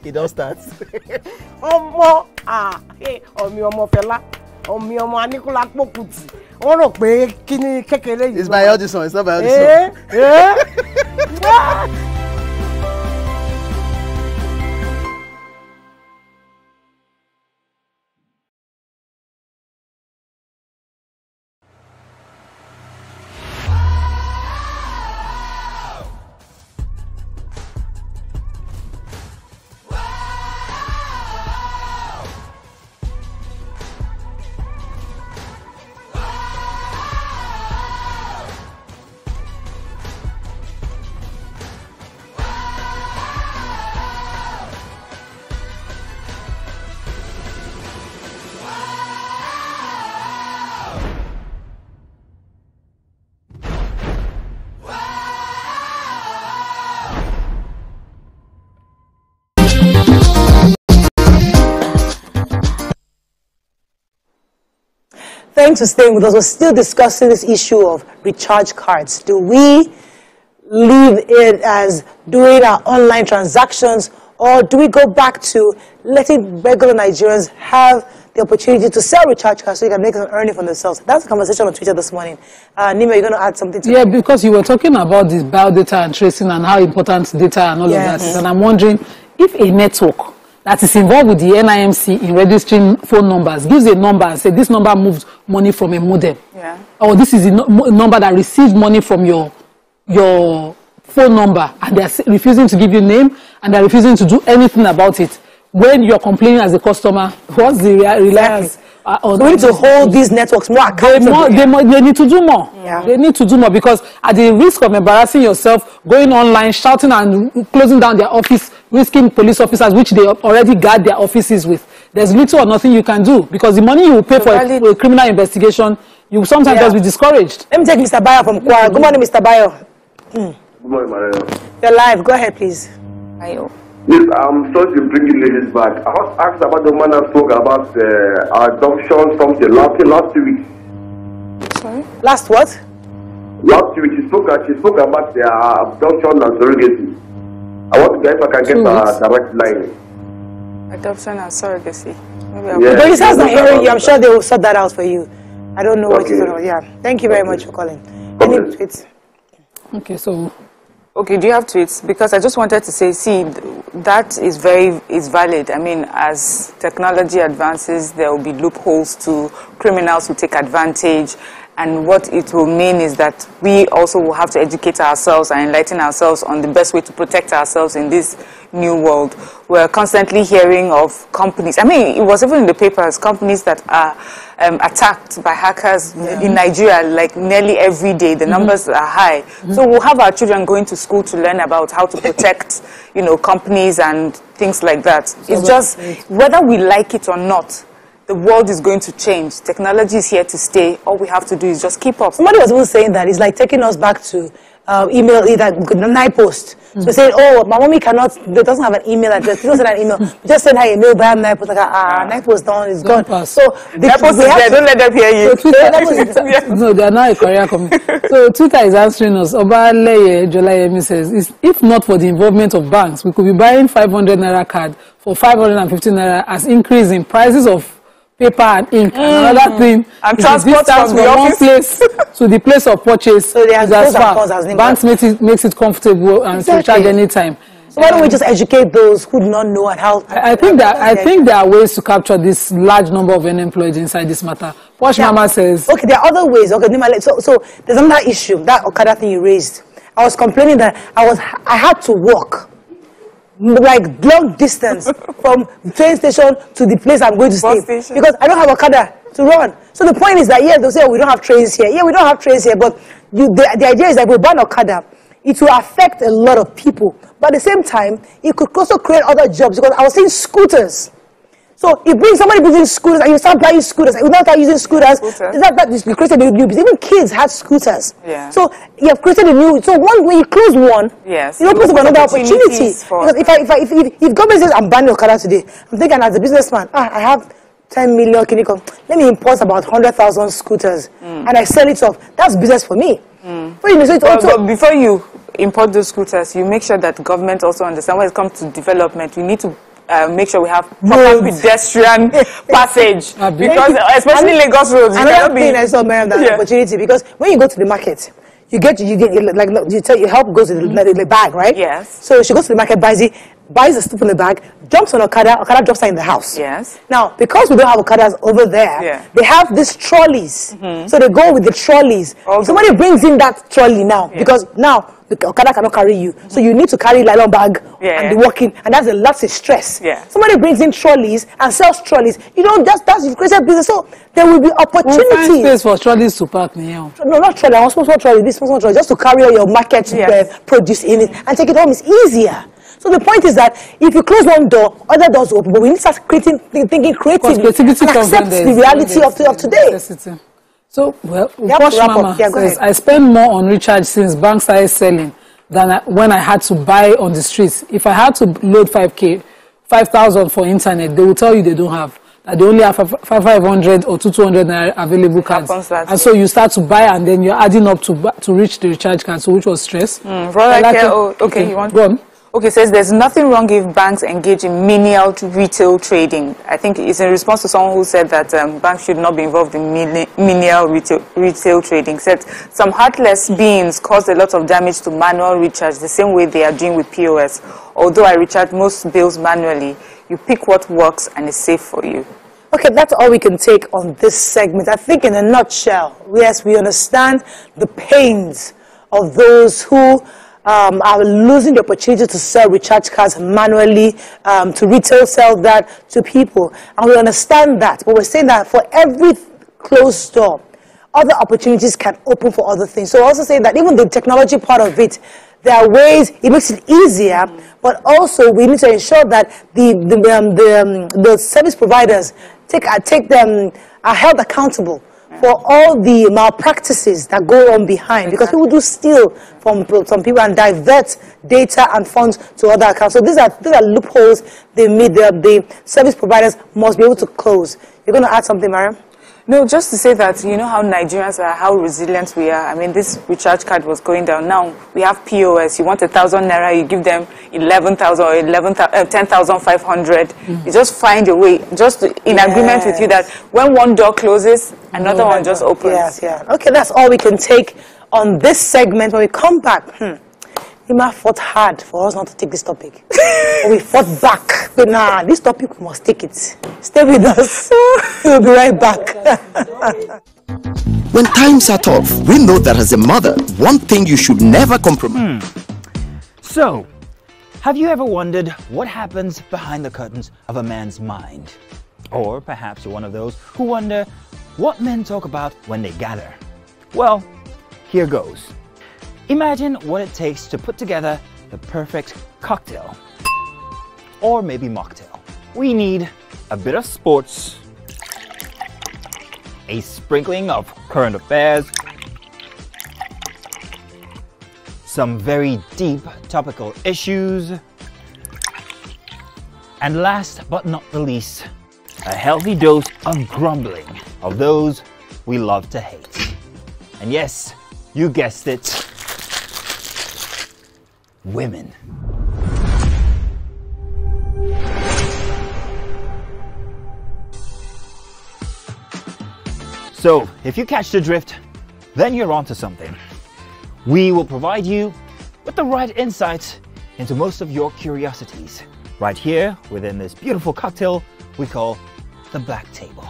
[SPEAKER 6] It don start.
[SPEAKER 7] ọmọ eh, ọmọ ọmọ fẹlá ọmọ ọmọ anikulapo kuti wọn rò pé kí ni kékeré yìí.
[SPEAKER 6] It's by audition. It's not by
[SPEAKER 7] Eh,
[SPEAKER 6] audition.
[SPEAKER 1] Thanks for staying with us. We're still discussing this issue of recharge cards. Do we leave it as doing our online transactions or do we go back to letting regular Nigerians have the opportunity to sell recharge cards so you can make an earning from themselves. That's the conversation on Twitter this morning. Uh, Nima, you're going to add something to
[SPEAKER 4] Yeah, because you were talking about this biodata and tracing and how important data and all
[SPEAKER 1] Yes.
[SPEAKER 4] of that is. And I'm wondering if a network that is involved with the NIMC in registering phone numbers gives a number and say this number moved money from a modem.
[SPEAKER 2] Yeah.
[SPEAKER 4] Or this is a no- number that received money from your your phone number and they're s- refusing to give you name and they're refusing to do anything about it. When you're complaining as a customer, what's the reliance? Uh, on-
[SPEAKER 1] We need to hold these networks more
[SPEAKER 4] they,
[SPEAKER 1] accountable.
[SPEAKER 4] more, they, more, they need to do more.
[SPEAKER 1] Yeah.
[SPEAKER 4] They need to do more because at the risk of embarrassing yourself, going online, shouting and closing down their office, risking police officers, which they already guard their offices with, there's little or nothing you can do because the money you will pay for a, for a criminal investigation, you will sometimes
[SPEAKER 1] Yeah.
[SPEAKER 4] just be discouraged.
[SPEAKER 1] Let me take Mr. Bayo from Kwara. Good morning, Mr. Bayo.
[SPEAKER 10] Good morning, Morayo.
[SPEAKER 1] You're live. Go ahead, please.
[SPEAKER 2] Ayo.
[SPEAKER 10] Yes, I'm sorry to bring you ladies back. I was asked about the man I spoke about uh, adoption something last last week.
[SPEAKER 2] Sorry?
[SPEAKER 1] Last what?
[SPEAKER 10] Last week she spoke she spoke about the uh, adoption and surrogacy. I want to get if I can get
[SPEAKER 4] Two
[SPEAKER 10] a direct line.
[SPEAKER 2] Adoption and surrogacy. Maybe I'll
[SPEAKER 10] Yeah.
[SPEAKER 1] The police has not
[SPEAKER 10] yeah,
[SPEAKER 1] hearing you. I'm sure they will sort that out for you. I don't know what you're talking about. Yeah. Thank you very
[SPEAKER 10] Okay.
[SPEAKER 1] much for calling. Any
[SPEAKER 10] Okay.
[SPEAKER 1] tweets?
[SPEAKER 4] Okay, so
[SPEAKER 2] Okay, do you have tweets? Because I just wanted to say, see, that is very is valid. I mean, as technology advances, there will be loopholes to criminals who take advantage. And what it will mean is that we also will have to educate ourselves and enlighten ourselves on the best way to protect ourselves in this new world. We're constantly hearing of companies. I mean, it was even in the papers, companies that are um, attacked by hackers in Nigeria, like nearly every day. The numbers are high. So we'll have our children going to school to learn about how to protect, you know, companies and things like that. it's just whether we like it or not. The world is going to change. Technology is here to stay. All we have to do is just keep up.
[SPEAKER 1] Somebody was even saying that it's like taking us back to uh, email, either night post. So saying, oh, my mommy cannot, they doesn't have an email address. She doesn't send an email. Just send her a mail via night post. Like, ah, night post down, it's gone.
[SPEAKER 4] pass.
[SPEAKER 1] So the,
[SPEAKER 2] That post is there. Don't let them hear you.
[SPEAKER 4] So Twitter,
[SPEAKER 1] that
[SPEAKER 4] no, they are now a career company. so Twitter is answering us. Obaleye Jolayemi says, if not for the involvement of banks, we could be buying 500 naira card for 550 naira as increase in prices of paper and ink. And another thing
[SPEAKER 2] Mm. And transport from
[SPEAKER 4] one place to the place of purchase.
[SPEAKER 1] So
[SPEAKER 4] is as far. Banks makes it makes it comfortable and to
[SPEAKER 1] Exactly.
[SPEAKER 4] charge anytime.
[SPEAKER 1] So why don't we just educate those who do not know and how?
[SPEAKER 4] I I think that I think there are ways to capture this large number of unemployed inside this matter. Posh
[SPEAKER 1] Yeah.
[SPEAKER 4] Mama says,
[SPEAKER 1] Okay, there are other ways. Okay, so so there's another issue that Okada thing you raised. I was complaining that I was I had to walk like long distance from train station to the place I'm going to
[SPEAKER 2] Bus
[SPEAKER 1] stay
[SPEAKER 2] station.
[SPEAKER 1] because I don't have Okada to run. So the point is that yeah, they'll say oh, we don't have trains here. Yeah, we don't have trains here, but you, the, the idea is that if we ban Okada, it will affect a lot of people. But at the same time, it could also create other jobs because I was seeing scooters. So if bring somebody in scooters and you start buying scooters, and you start using scooters,
[SPEAKER 2] Scooters.
[SPEAKER 1] is that, that you created a new business. Even kids had scooters.
[SPEAKER 2] Yeah.
[SPEAKER 1] So you have created a new. So one when you close one,
[SPEAKER 2] Yes.
[SPEAKER 1] you opens up another opportunity.
[SPEAKER 2] for-
[SPEAKER 1] Because if I, if, I, if, if, if government says I'm banning Okada today, I'm thinking as a businessman, ah, I have 10 million clinical. Let me import about 100,000 scooters and I sell it off. That's business for me. For you, so it's
[SPEAKER 2] But,
[SPEAKER 1] also,
[SPEAKER 2] but before you import those scooters, you make sure that government also understand when it comes to development. You need to uh, make sure we have proper
[SPEAKER 1] Roads.
[SPEAKER 2] pedestrian passage because uh, especially
[SPEAKER 1] And
[SPEAKER 2] Lagos roads. You
[SPEAKER 1] Another
[SPEAKER 2] cannot be.
[SPEAKER 1] thing I saw, Miriam, that
[SPEAKER 2] Yeah.
[SPEAKER 1] opportunity because when you go to the market, you get you get like you tell you help goes to the, the, the bag, right?
[SPEAKER 2] Yes.
[SPEAKER 1] So she goes to the market, buys it, buys the stuff in the bag, jumps on Okada, Okada drops her in the house.
[SPEAKER 2] Yes.
[SPEAKER 1] Now, because we don't have Okadas over there,
[SPEAKER 2] Yeah.
[SPEAKER 1] They have these trolleys. So they go with the trolleys.
[SPEAKER 2] Okay.
[SPEAKER 1] Somebody brings in that trolley now,
[SPEAKER 2] Yeah.
[SPEAKER 1] because now Okada cannot carry you. So you need to carry nylon bag
[SPEAKER 2] Yeah,
[SPEAKER 1] and be
[SPEAKER 2] yeah.
[SPEAKER 1] walking, and that's a lot of stress.
[SPEAKER 2] Yeah.
[SPEAKER 1] Somebody brings in trolleys and sells trolleys. You know, that's that's you've created business. So there will be
[SPEAKER 4] we'll find
[SPEAKER 1] opportunities.
[SPEAKER 4] space for trolleys to park near.
[SPEAKER 1] No, not trolley. I want small, small trolley. This small, small trolley, just to carry all your market
[SPEAKER 2] Yes.
[SPEAKER 1] uh, produce in it and take it home is easier. So the point is that if you close one door, other doors open. But we need to start creating, think- thinking
[SPEAKER 4] Because
[SPEAKER 1] creatively
[SPEAKER 4] creativity
[SPEAKER 1] and
[SPEAKER 4] comes when
[SPEAKER 1] accept
[SPEAKER 4] there
[SPEAKER 1] the
[SPEAKER 4] is-
[SPEAKER 1] reality
[SPEAKER 4] when
[SPEAKER 1] of,
[SPEAKER 4] there
[SPEAKER 1] of
[SPEAKER 4] is
[SPEAKER 1] today.
[SPEAKER 4] necessity. So, well,
[SPEAKER 1] to
[SPEAKER 4] Posh. Mama
[SPEAKER 1] Yeah,
[SPEAKER 4] says. I spend more on recharge since banks started selling than I, when I had to buy on the streets. If I had to load 5K, 5,000 for internet, they will tell you they don't have. That they only have five- five- 500 or 200 naira available cards. And so you start to buy and then you're adding up to to reach the recharge card, so which was stress.
[SPEAKER 2] Mm, Brother
[SPEAKER 4] Like it-
[SPEAKER 2] oh, okay, you want
[SPEAKER 4] Go on.
[SPEAKER 2] Okay, says there's nothing wrong if banks engage in menial retail trading. I think it's in response to someone who said that um, banks should not be involved in menial retail, retail trading. Said some heartless beings caused a lot of damage to manual recharge the same way they are doing with POS. Although I recharge most bills manually, you pick what works and is safe for you.
[SPEAKER 1] Okay, that's all we can take on this segment. I think in a nutshell, yes, we understand the pains of those who um, are losing the opportunity to sell recharge cards manually, um, to retail sell that to people. And we understand that, but we're saying that for every closed door, other opportunities can open for other things. So also saying that even the technology part of it, there are ways, it makes it easier, but also we need to ensure that the, the, um, the, um, the service providers take, uh, take them, are held accountable for all the malpractices that go on behind because people do steal from some people and divert data and funds to other accounts. So these are, these are loopholes the, the, the service providers must be able to close. You're going to add something, Mariam?
[SPEAKER 2] No, just to say that you know how Nigerians are, how resilient we are. I mean, this recharge card was going down. Now we have POS. You want a thousand naira, you give them eleven thousand or eleven uh, ten thousand five hundred. Mm. You just find a way, just in yes. agreement with you that when one door closes, another no, one just opens.
[SPEAKER 1] Yes, yeah. Okay, that's all we can take on this segment. When we come back. Hmm. Ima fought hard for us not to take this topic. we fought back. But nah, this topic we must take it. Stay with us. we'll be right back.
[SPEAKER 11] when times are tough, we know that as a mother, one thing you should never compromise.
[SPEAKER 5] Hmm. So, have you ever wondered what happens behind the curtains of a man's mind? Or perhaps you're one of those who wonder what men talk about when they gather. Well, here goes. Imagine what it takes to put together the perfect cocktail. Or maybe mocktail. We need a bit of sports, a sprinkling of current affairs, some very deep topical issues, and last but not the least, a healthy dose of grumbling of those we love to hate. And yes, you guessed it, women. So, if you catch the drift, then you're onto something. We will provide you with the right insights into most of your curiosities right here within this beautiful cocktail we call the Black Table.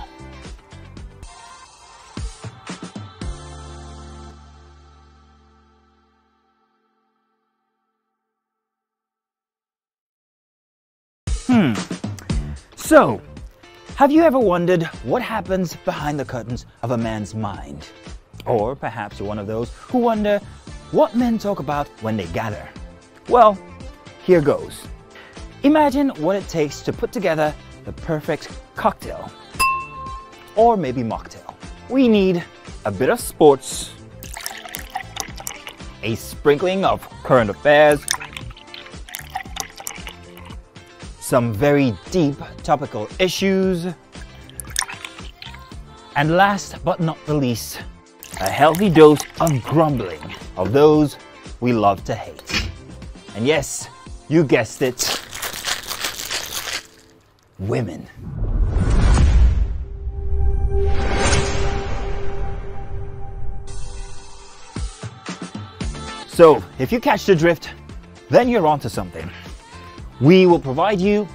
[SPEAKER 5] So, have you ever wondered what happens behind the curtains of a man's mind? Or perhaps you're one of those who wonder what men talk about when they gather. Well, here goes. Imagine what it takes to put together the perfect cocktail. Or maybe mocktail. We need a bit of sports, a sprinkling of current affairs, some very deep topical issues, and last but not the least, a healthy dose of grumbling of those we love to hate. And yes, you guessed it, women. So, if you catch the drift, then you're onto something. We will provide you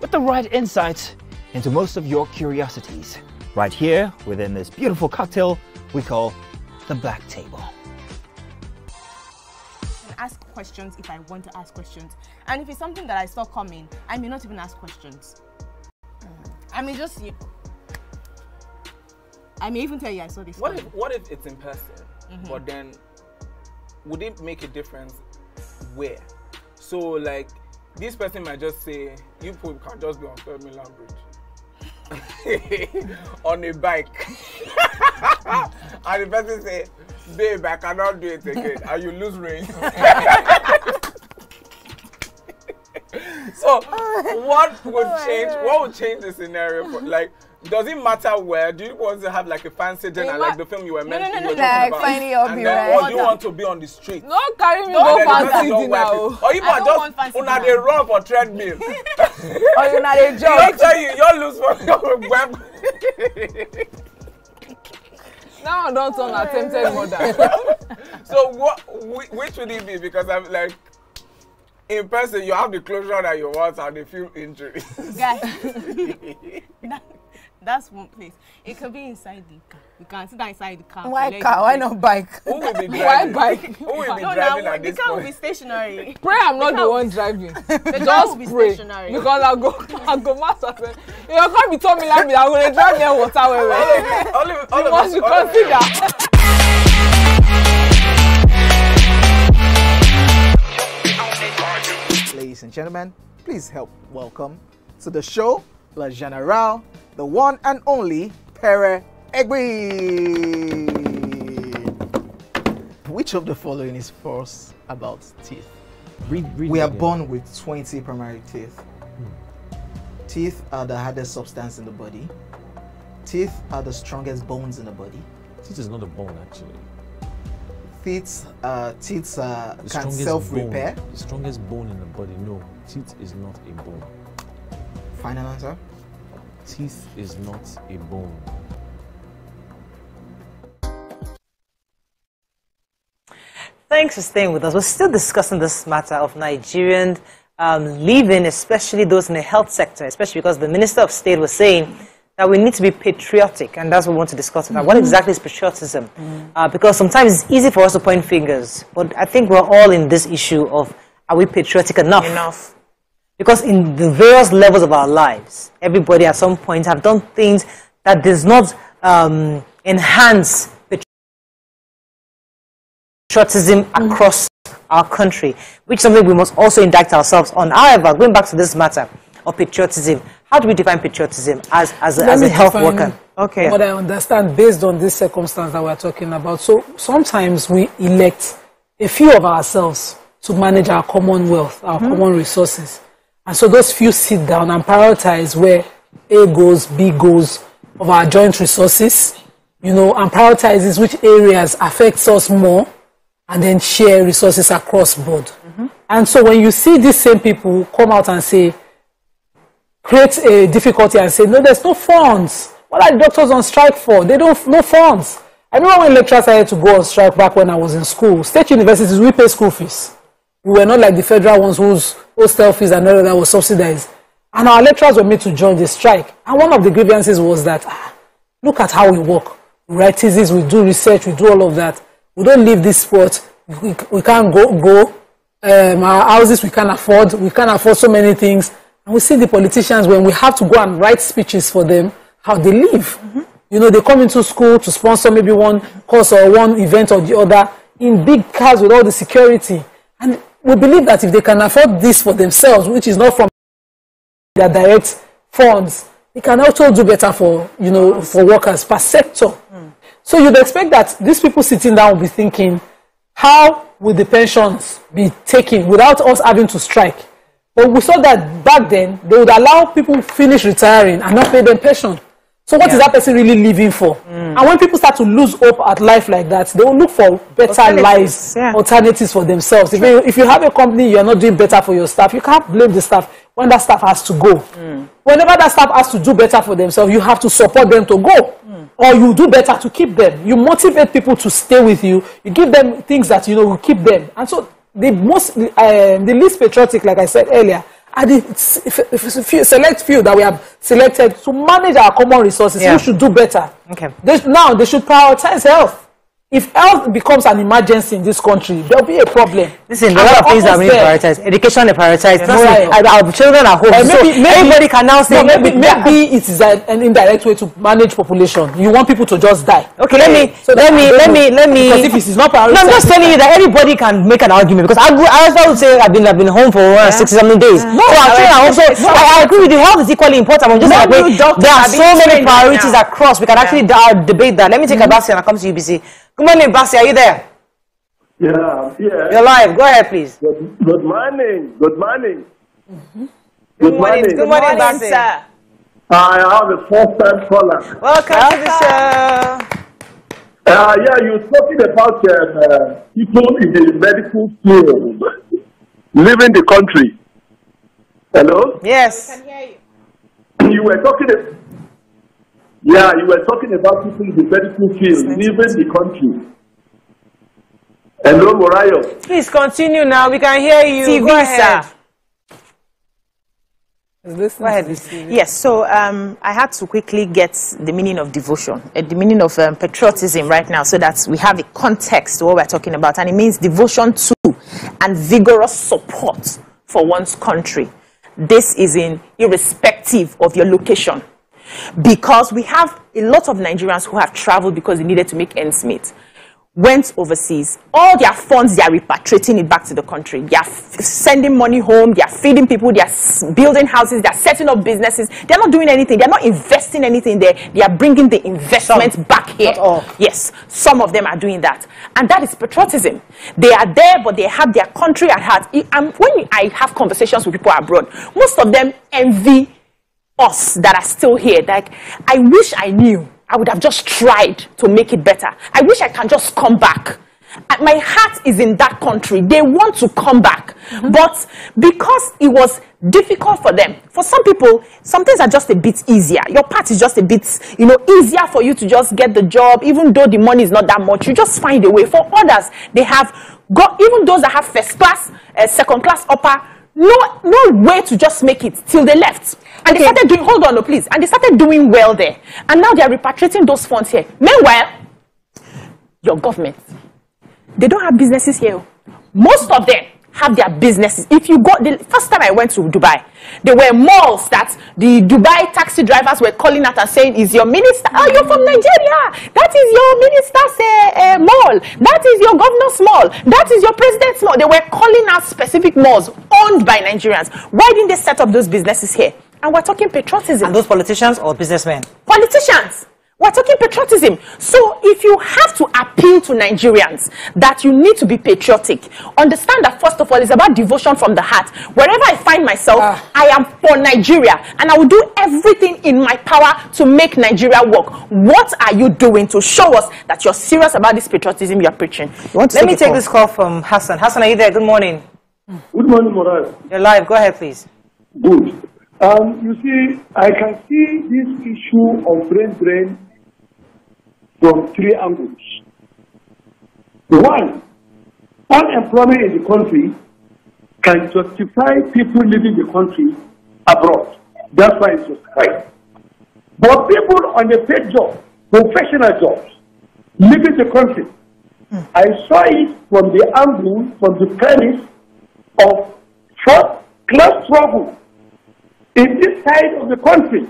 [SPEAKER 5] with the right insights into most of your curiosities right here within this beautiful cocktail we call the Black Table.
[SPEAKER 12] Ask questions if I want to ask questions. And if it's something that I saw coming, I may not even ask questions. I may just. you, I may even tell you I saw this.
[SPEAKER 13] What if What if it's in person, mm -hmm. but then would it make a difference where? So like this person might just say, you people can just be on Third Bridge on a bike. and the person say, babe, I cannot do it again. and you lose range. so what would change what would change the scenario for like does it matter where? Do you want to have like a fancy dinner, like the film you were
[SPEAKER 14] No,
[SPEAKER 13] meant
[SPEAKER 14] no, no, no, like
[SPEAKER 13] about?
[SPEAKER 14] finding your
[SPEAKER 13] and
[SPEAKER 14] be right.
[SPEAKER 13] Or do you want to be on the street?
[SPEAKER 14] No carry me
[SPEAKER 13] And
[SPEAKER 14] go
[SPEAKER 13] then the person
[SPEAKER 14] fancy
[SPEAKER 13] don't
[SPEAKER 14] dinner
[SPEAKER 13] wipe oh. it.
[SPEAKER 14] o.
[SPEAKER 13] Or you
[SPEAKER 12] I don't
[SPEAKER 13] just una dey run for treadmill.
[SPEAKER 14] Or you na dey
[SPEAKER 13] You
[SPEAKER 14] jog.
[SPEAKER 13] tell you, you lose for your web.
[SPEAKER 14] That one don turn attempted murder.
[SPEAKER 13] So what? Which would it be? Because I'm like, in person, you have the closure that you want and the few injuries.
[SPEAKER 12] Guys, that's one place. It could be inside the car. You can sit down inside the car.
[SPEAKER 14] Why
[SPEAKER 12] collect
[SPEAKER 14] car? Why not bike?
[SPEAKER 13] Who will be
[SPEAKER 14] Why bike?
[SPEAKER 13] Who will be
[SPEAKER 12] No,
[SPEAKER 13] driving
[SPEAKER 12] now
[SPEAKER 13] at
[SPEAKER 12] the
[SPEAKER 13] this
[SPEAKER 12] car will be stationary.
[SPEAKER 14] Pray I'm not
[SPEAKER 12] The
[SPEAKER 14] the one driving.
[SPEAKER 12] The car will
[SPEAKER 14] Just
[SPEAKER 12] be
[SPEAKER 14] pray.
[SPEAKER 12] stationary.
[SPEAKER 14] Because I'll go I'll go master say, you can't be telling me like me, I'm gonna drive near water where where.
[SPEAKER 13] All of, all
[SPEAKER 14] You
[SPEAKER 13] of
[SPEAKER 14] must
[SPEAKER 13] us,
[SPEAKER 14] be
[SPEAKER 13] all
[SPEAKER 14] consider.
[SPEAKER 6] Ladies and gentlemen, please help welcome to the show La General, the one and only Pere Egbi. Which of the following is false about teeth?
[SPEAKER 15] Read, read
[SPEAKER 6] We are
[SPEAKER 15] again.
[SPEAKER 6] born with 20 primary teeth. Teeth are the hardest substance in the body. Teeth are the strongest bones in the body.
[SPEAKER 15] Teeth is not a bone, actually.
[SPEAKER 6] Teeth, uh, teeth uh, can self-repair.
[SPEAKER 15] Bone, the strongest bone in the body. No, teeth is not a bone.
[SPEAKER 6] Final answer.
[SPEAKER 15] Teeth is not a bone.
[SPEAKER 1] Thanks for staying with us. We're still discussing this matter of Nigerian um, leaving, especially those in the health sector, especially because the Minister of State was saying that we need to be patriotic, and that's what we want to discuss about. What
[SPEAKER 4] Mhm.
[SPEAKER 1] exactly is patriotism? Uh, because sometimes it's easy for us to point fingers, but I think we're all in this issue of are we patriotic enough?
[SPEAKER 12] Enough.
[SPEAKER 1] Because in the various levels of our lives, everybody at some point have done things that does not um, enhance patriotism across our country, which is something we must also indict ourselves on. However, going back to this matter of patriotism, how do we define patriotism as, as, a, as a health worker? Okay.
[SPEAKER 4] What I understand based on this circumstance that we're talking about. So sometimes we elect a few of ourselves to manage our commonwealth, our
[SPEAKER 1] Mhm.
[SPEAKER 4] common resources. And so those few sit down and prioritize where A goes, B goes of our joint resources, you know, and prioritizes which areas affects us more and then share resources across board. Mm-hmm. And so when you see these same people come out and say, create a difficulty and say, no, there's no funds. What are doctors on strike for? They don't, no funds. I remember when lecturers started to go on strike back when I was in school. State universities, we pay school fees. We were not like the federal ones whose hostel fees and all that was subsidized. And our lecturers were made to join the strike. And one of the grievances was that, ah, look at how we work. We write thesis, we do research, we do all of that. We don't leave this sport. We, we can't go, go. Um, our houses we can't afford. We can't afford so many things. And we see the politicians when we have to go and write speeches for them, how they live. You know, they come into school to sponsor maybe one course or one event or the other in big cars with all the security. We believe that if they can afford this for themselves, which is not from their direct funds, they can also do better for, you know, for workers per sector. So you'd expect that these people sitting down will be thinking, how will the pensions be taken without us having to strike? But we saw that back then, they would allow people finish retiring and not pay them pension. So what is that person really living for? Mm. And when people start to lose hope at life like that, they will look for better
[SPEAKER 1] Alternatives,
[SPEAKER 4] lives, alternatives for themselves. If you, if you have a company, you're not doing better for your staff, you can't blame the staff when that staff has to go. Mm. Whenever that staff has to do better for themselves, you have to support them to go. Mm. Or you do better to keep them. You motivate people to stay with you. You give them things that you know will keep them. And so the most, um, the least patriotic, like I said earlier, are the few, select few that we have selected to manage our common resources.
[SPEAKER 1] Yeah.
[SPEAKER 4] You should do better.
[SPEAKER 1] Okay.
[SPEAKER 4] They, now they should prioritize health. If health becomes an emergency in this country, there'll be a problem.
[SPEAKER 1] Listen,
[SPEAKER 4] And
[SPEAKER 1] are a lot of things that we need to
[SPEAKER 4] almost there.
[SPEAKER 1] prioritize. Education, is prioritized.
[SPEAKER 4] Yeah. Right.
[SPEAKER 1] our, our children are home.
[SPEAKER 4] Uh,
[SPEAKER 1] so
[SPEAKER 4] maybe, maybe,
[SPEAKER 1] everybody can now say,
[SPEAKER 4] no, maybe, maybe it is a, an indirect way to manage population. You want people to just die.
[SPEAKER 1] Okay, let me,
[SPEAKER 4] So
[SPEAKER 1] let me,
[SPEAKER 4] I
[SPEAKER 1] let me, let me.
[SPEAKER 4] Because if it is not
[SPEAKER 1] No, I'm just telling you that anybody can make an argument because I, go- I also would say I've been, I've been home for uh, 60 something days.
[SPEAKER 4] No,
[SPEAKER 1] so I
[SPEAKER 4] I-
[SPEAKER 1] also,
[SPEAKER 4] no,
[SPEAKER 1] I, I agree with you. Health is equally important. I'm just
[SPEAKER 4] No
[SPEAKER 1] like, wait, there are
[SPEAKER 4] are
[SPEAKER 1] so many priorities across. We can actually debate that. Let me take a Basi and I'll come to UBC. Good morning, Basi. Are you there?
[SPEAKER 10] Yeah, yeah.
[SPEAKER 1] You're live. Go ahead, please.
[SPEAKER 10] Good, good morning. Good morning.
[SPEAKER 1] Good morning. Good morning, Basi.
[SPEAKER 9] I have a first time caller.
[SPEAKER 1] Welcome to the show.
[SPEAKER 9] Uh, yeah, you're talking about um, uh, people in the medical field leaving the country. Hello?
[SPEAKER 1] Yes.
[SPEAKER 9] You were talking. Yeah, you were talking about people in the medical field leaving the country. Hello, Morayo.
[SPEAKER 1] Please continue now. We can hear you.
[SPEAKER 16] TV,
[SPEAKER 1] Go ahead.
[SPEAKER 16] sir.
[SPEAKER 1] Go ahead.
[SPEAKER 16] Yes, so um, I had to quickly get the meaning of devotion, uh, the meaning of um, patriotism right now, so that we have a context to what we're talking about. And it means devotion to and vigorous support for one's country. This is in irrespective of your location. Because we have a lot of Nigerians who have traveled because they needed to make ends meet went overseas, all their funds, they are repatriating it back to the country. They are sending money home, they are feeding people, they are building houses, they are setting up businesses. They're not doing anything, they're not investing anything there. They are bringing the investment back here. Yes, some of them are doing that. And that is patriotism. They are there, but they have their country at heart. And when I have conversations with people abroad, most of them envy us that are still here. Like, I wish I knew. I would have just tried to make it better. I wish I can just come back. My heart is in that country. They want to come back. But because it was difficult for them, for some people, some things are just a bit easier. Your part is just a bit, you know, easier for you to just get the job, even though the money is not that much. You just find a way. For others, they have got, even those that have first class, uh, second class, upper, no, no way to just make it till they left. And they started doing, hold on, no, please. And they started doing well there. And now they are repatriating those funds here. Meanwhile, your government, they don't have businesses here. Most of them have their businesses. If you go, the first time I went to Dubai, there were malls that the Dubai taxi drivers were calling out and saying, Is your minister? Oh, you're from Nigeria. That is your minister's uh, uh, mall. That is your governor's mall. That is your president's mall. They were calling out specific malls owned by Nigerians. Why didn't they set up those businesses here? And we're talking patriotism.
[SPEAKER 1] And those politicians or businessmen?
[SPEAKER 16] Politicians. We're talking patriotism. So if you have to appeal to Nigerians that you need to be patriotic, understand that first of all, it's about devotion from the heart. Wherever I find myself, I am for Nigeria and I will do everything in my power to make Nigeria work. What are you doing to show us that you're serious about this patriotism you're preaching? You want to
[SPEAKER 1] Let me take
[SPEAKER 16] call?
[SPEAKER 1] this call from Hassan. Hassan, are you there? Good morning.
[SPEAKER 9] Good morning, Morayo.
[SPEAKER 1] You're live. Go ahead, please.
[SPEAKER 9] Good. Um, you see, I can see this issue of brain drain from three angles. One, unemployment in the country can justify people leaving the country abroad. That's why it's justified. But people on the paid job, professional jobs, leaving the country, hmm. I saw it from the angle, from the premise of first class struggle in this side of the country.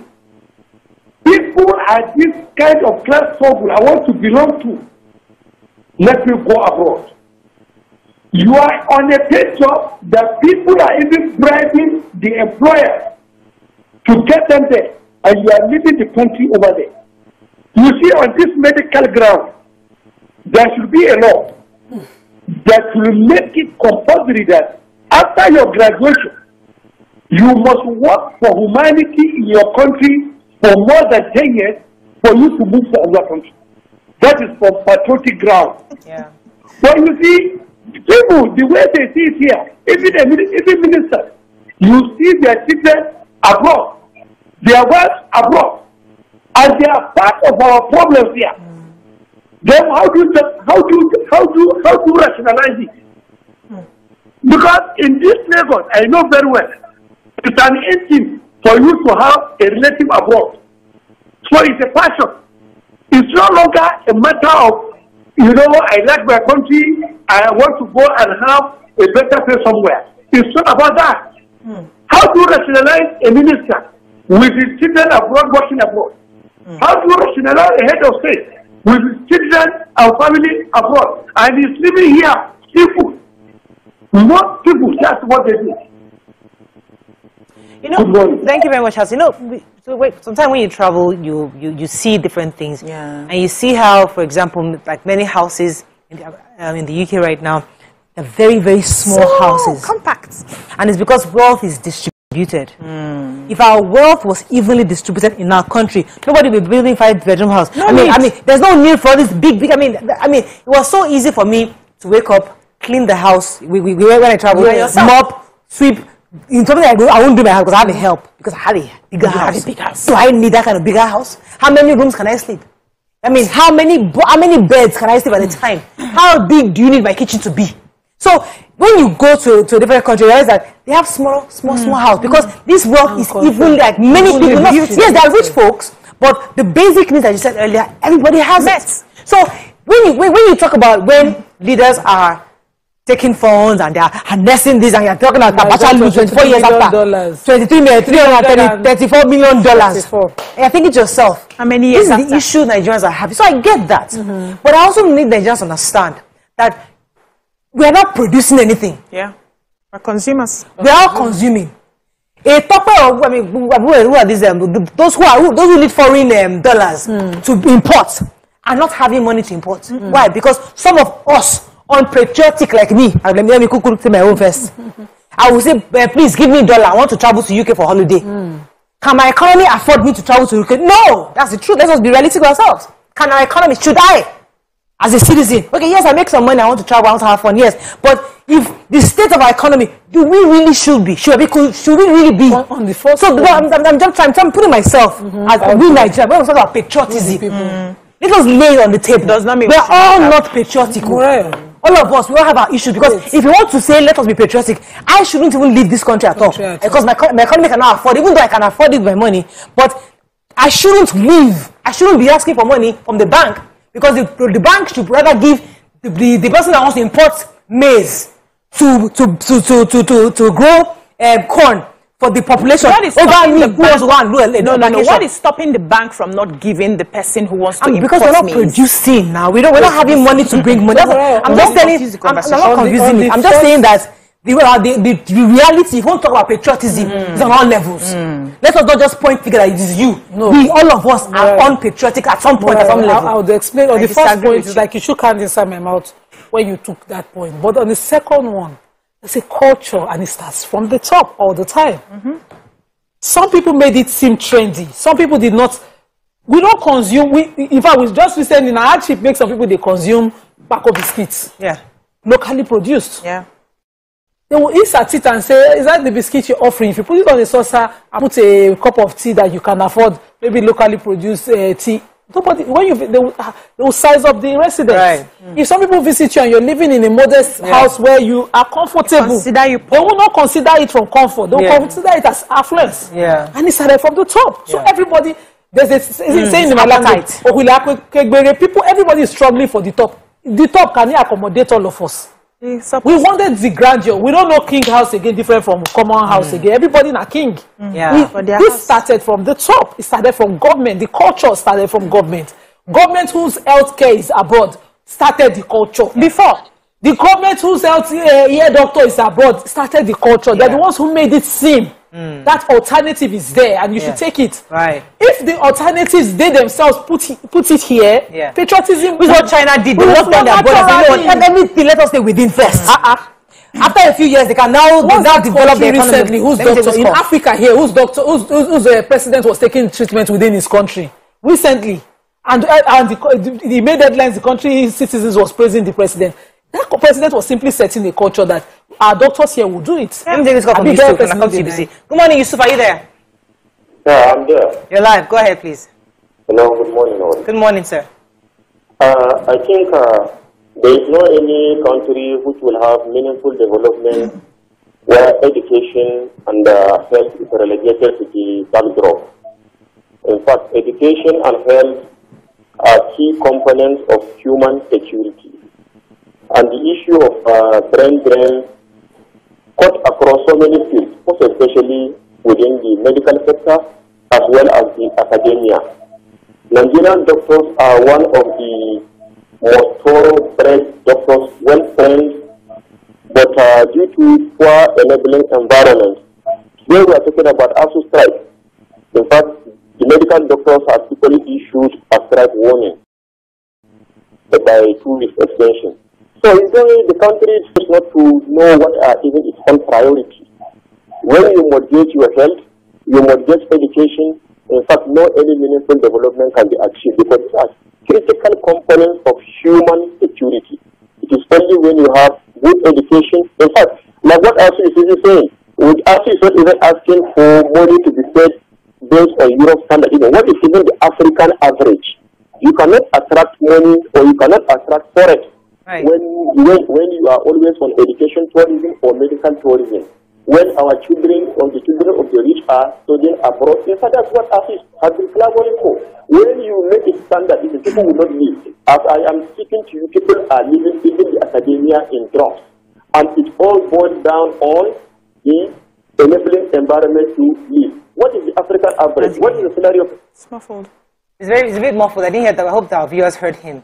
[SPEAKER 9] People are this kind of class struggle I want to belong to. Let me go abroad. You are on a paid job that people are even bribing the employer to get them there, and you are leaving the country over there. You see, on this medical ground, there should be a law that will make it compulsory that after your graduation, you must work for humanity in your country for more than 10 years for you to move to another country. That is from patriotic ground.
[SPEAKER 1] Yeah.
[SPEAKER 9] But you see, people, the way they see it here, even, even ministers, you see their children abroad, their wives abroad, and they are part of our problems here. Hmm. Then how do you, how do you, how do you, how do you rationalize it? Hmm. Because in this Lagos, I know very well, it's an engine for you to have a relative abroad. So it's a passion. It's no longer a matter of, you know, I like my country, I want to go and have a better place somewhere. It's not about that. Hmm. How do you rationalize a minister with his children abroad working abroad? Hmm. How do you rationalize a head of state with his children and family abroad and he's living here, seafood? Not people, that's what they do.
[SPEAKER 1] You know, thank you very much, Hassan. You know, we- so wait, sometimes when you travel, you, you, you see different things. Yeah. And you see how, for example, like many houses in the, um, in the UK right now, they're very, very small
[SPEAKER 16] Small,
[SPEAKER 1] houses.
[SPEAKER 16] compact.
[SPEAKER 1] And it's because wealth is distributed distributed. If our wealth was evenly distributed in our country, nobody would be building five bedroom house.
[SPEAKER 4] No
[SPEAKER 1] I mean,
[SPEAKER 4] need.
[SPEAKER 1] I mean, there's no need for this big, big. I mean, I mean, it was so easy for me to wake up, clean the house. We, we, we when I travel,
[SPEAKER 16] You and yourself.
[SPEAKER 1] mop, sweep. In something I do, I won't do my house because I have a help because I have a bigger house.
[SPEAKER 16] a big house.
[SPEAKER 1] Do I need that kind of bigger house? How many rooms can I sleep? I mean, how many how many beds can I sleep at a time? How big do you need my kitchen to be? So when you go to, to a different country, you realize that they have small, small, small house because this wealth is even like many people. Not, yes, there are rich folks, but the basic needs that you said earlier, everybody has it. So when you when, when you talk about when leaders are taking funds and they are harnessing this and you're talking about
[SPEAKER 4] Like
[SPEAKER 1] Abacha lose 24 years after
[SPEAKER 4] dollars.
[SPEAKER 1] 23 million 330 34 million dollars.
[SPEAKER 4] 34.
[SPEAKER 1] I think it yourself.
[SPEAKER 16] How many years
[SPEAKER 1] this
[SPEAKER 16] years
[SPEAKER 1] is the issue Nigerians are having. So I get that. But I also need Nigerians to understand that we are not producing anything.
[SPEAKER 16] Yeah. Our consumers.
[SPEAKER 1] we are all consuming. A topper of I mean who, who who are these um, those who are who, those who need foreign um, dollars to import are not having money to import. Why? Because some of us unpatriotic like me. Uh, let me let me quickly say my own first. I will say uh, please give me a dollar. I want to travel to UK for holiday. Can my economy afford me to travel to UK no! That's the truth. Let us be realistic with ourselves. Can our economy should I? As a citizen. Okay yes i make some money. I want to travel. I want to have fun. Yes. But if the state of our economy do we really should be? Should we could- should we really be?
[SPEAKER 4] On the first
[SPEAKER 1] so
[SPEAKER 4] one.
[SPEAKER 1] I'm, I'm, I'm just trying i'm putting myself as a real nigerian when we talk about patriotism let us lay it on the table.
[SPEAKER 16] Does not mean
[SPEAKER 1] we
[SPEAKER 16] we
[SPEAKER 1] are all not patriotic oh.
[SPEAKER 4] Well.
[SPEAKER 1] All of us we all have our issues because if you want to say let us be patriotic i shouldn't even leave this country at all.
[SPEAKER 4] Country at all.
[SPEAKER 1] because my, co- my economy cannot afford even though i can afford it with my money but i shouldn't leave i shouldn't be asking for money from the bank because the, the bank should rather give the, the, the person that wants to import maize to to to to to to, to grow um, corn for the population
[SPEAKER 16] What is
[SPEAKER 1] over
[SPEAKER 16] stopping
[SPEAKER 1] me
[SPEAKER 16] the
[SPEAKER 1] who wants to go and do a, a
[SPEAKER 16] No, no, no. What is stopping the bank from not giving the person who wants to
[SPEAKER 1] And
[SPEAKER 16] import
[SPEAKER 1] because we're not
[SPEAKER 16] maize?
[SPEAKER 1] producing now. We don't. We're not having money to bring money. I'm just telling. I'm, I'm not confusing
[SPEAKER 4] on
[SPEAKER 1] it. I'm just saying that the, the, the, reality. If you want to talk about patriotism, is on all levels. Mm. Let us not just point figure that it is you.
[SPEAKER 4] No.
[SPEAKER 1] We all of us are unpatriotic at some point, at some level.
[SPEAKER 4] I, I would explain. On
[SPEAKER 16] I
[SPEAKER 4] the first point, it's like you shook hand inside my mouth when you took that point. But on the second one, it's a culture and it starts from the top all the time. Some people made it seem trendy. Some people did not. We don't consume. We, in fact, we just recently in our hardship make some people they consume bako biscuits,
[SPEAKER 1] yeah.
[SPEAKER 4] locally produced.
[SPEAKER 16] Yeah.
[SPEAKER 4] They will eat at it and say, is that the biscuit you're offering? If you put it on a saucer and put a cup of tea that you can afford, maybe locally produced uh, tea, nobody, when you, they will, ah, they will size up the residence.
[SPEAKER 1] Right.
[SPEAKER 4] If some people visit you and you're living in a modest house where you are comfortable,
[SPEAKER 16] Consider you
[SPEAKER 4] they will not consider it from comfort. They will
[SPEAKER 1] Yeah.
[SPEAKER 4] consider it as affluence.
[SPEAKER 1] Yeah.
[SPEAKER 4] And it started from the top. So
[SPEAKER 1] Yeah.
[SPEAKER 4] everybody, there's a it saying in my language, people, everybody is struggling for the top. The top can accommodate all of us. We wanted the grandeur. We don't know king house again, different from common house again. Everybody na king.
[SPEAKER 1] Yeah.
[SPEAKER 4] We- this
[SPEAKER 16] house.
[SPEAKER 4] started from the top. It started from government. The culture started from government. Government whose healthcare is abroad started the culture before. The government whose health uh, ear doctor is abroad started the culture. They're the ones who made it seem that alternative is there and you
[SPEAKER 1] Yeah.
[SPEAKER 4] should take it.
[SPEAKER 1] Right.
[SPEAKER 4] If the alternatives they themselves put it, put it here,
[SPEAKER 1] Yeah.
[SPEAKER 4] patriotism.
[SPEAKER 1] Which is what China did. They locked down their borders. They let everything let us stay within first.
[SPEAKER 4] Uh-uh.
[SPEAKER 1] After a few years, they can now, they now develop their
[SPEAKER 4] recently whose
[SPEAKER 1] Let me take
[SPEAKER 4] doctor in
[SPEAKER 1] call.
[SPEAKER 4] Africa here whose doctor whose, whose, whose uh, president was taking treatment within his country recently and uh, and the, the, the made headlines the country citizens was praising the president that president was simply setting a culture that our doctors here will do it
[SPEAKER 1] Let me take this from Yusuf. and I'll come to
[SPEAKER 4] dey
[SPEAKER 1] UBC. Good morning, Yusuf. Are you there?
[SPEAKER 17] Yeah, I'm there.
[SPEAKER 1] You're live. Go ahead, please.
[SPEAKER 17] Hello, good morning. all.
[SPEAKER 1] Good morning, sir.
[SPEAKER 17] Uh, I think uh, there is no any country which will have meaningful development where education and uh, health is relegated to the backdrop. In fact, education and health are key components of human security. And the issue of uh, brain drain cut across so many fields, most especially within the medical sector as well as the academia. Nigerian doctors are one of the most thoroughbred doctors, well trained, but uh, due to poor enabling environment, today we are talking about ASUU strike. In fact, the medical doctors have typically issued a strike warning by two weeks extension. So it's only the country is not to know what are even its own priorities. When you mortgage your health, you mortgage education, in fact, no any meaningful development can be achieved because these are critical components of human security. It is only when you have good education. In fact, like what ASUU is saying, with ASUU is not even asking for money to be paid based on Europe standard. Even what is even the African average? You cannot attract money or you cannot attract forex
[SPEAKER 16] Right.
[SPEAKER 17] when, when when you are always on education tourism or medical tourism. When our children or the children of the rich are studying abroad, in fact, that's what AFIS has been clamoring for. When you make it standard, the people will not leave. As I am speaking to you, people are leaving even the academia in drops. And it all boils down on the enabling environment to live. What is the African average? What is the scenario? of
[SPEAKER 16] It's
[SPEAKER 18] very, it's a bit muffled. I didn't hear that. I hope that our viewers heard him.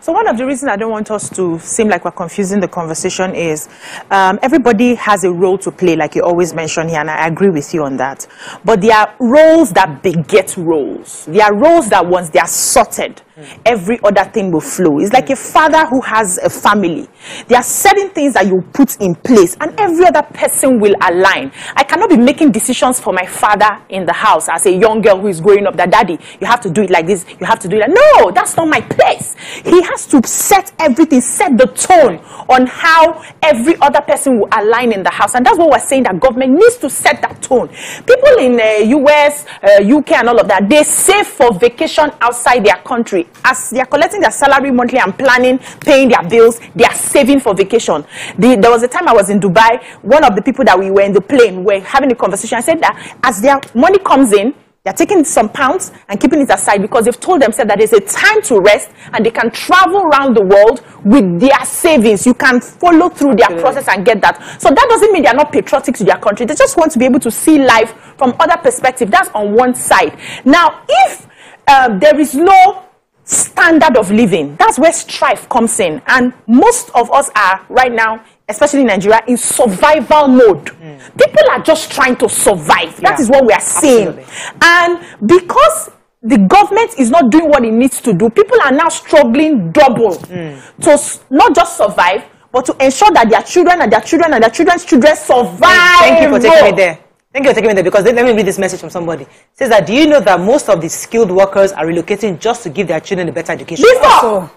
[SPEAKER 16] So one of the reasons I don't want us to seem like we're confusing the conversation is um, everybody has a role to play, like you always mention here, and I agree with you on that. But there are roles that beget roles. There are roles that once they are sorted, every other thing will flow. It's like a father who has a family. There are certain things that you put in place, and every other person will align. I cannot be making decisions for my father in the house as a young girl who is growing up. That daddy, you have to do it like this. You have to do it. Like, no, that's not my place. He has to set everything, set the tone on how every other person will align in the house, and that's what we're saying. That government needs to set that tone. People in uh, US, uh, UK, and all of that, they save for vacation outside their country. As they are collecting their salary monthly and planning, paying their bills, they are saving for vacation. The, there was a time I was in Dubai. One of the people that we were in the plane were having a conversation. I said that as their money comes in, they're taking some pounds and keeping it aside because they've told themselves that there's a time to rest and they can travel around the world with their savings. You can follow through their process and get that. So that doesn't mean they're not patriotic to their country. They just want to be able to see life from other perspective. That's on one side. Now, if um, there is no standard of living, that's where strife comes in. And most of us are right now especially in Nigeria, in survival mode. Hmm. People are just trying to survive. That is what we are seeing. And because the government is not doing what it needs to do, people are now struggling double hmm. to not just survive, but to ensure that their children and their children and their children's children survive.
[SPEAKER 18] Thank you for taking me there. Thank you for taking me there because let let me read this message from somebody. It says that do you know that most of the skilled workers are relocating just to give their children a better education?
[SPEAKER 16] Before.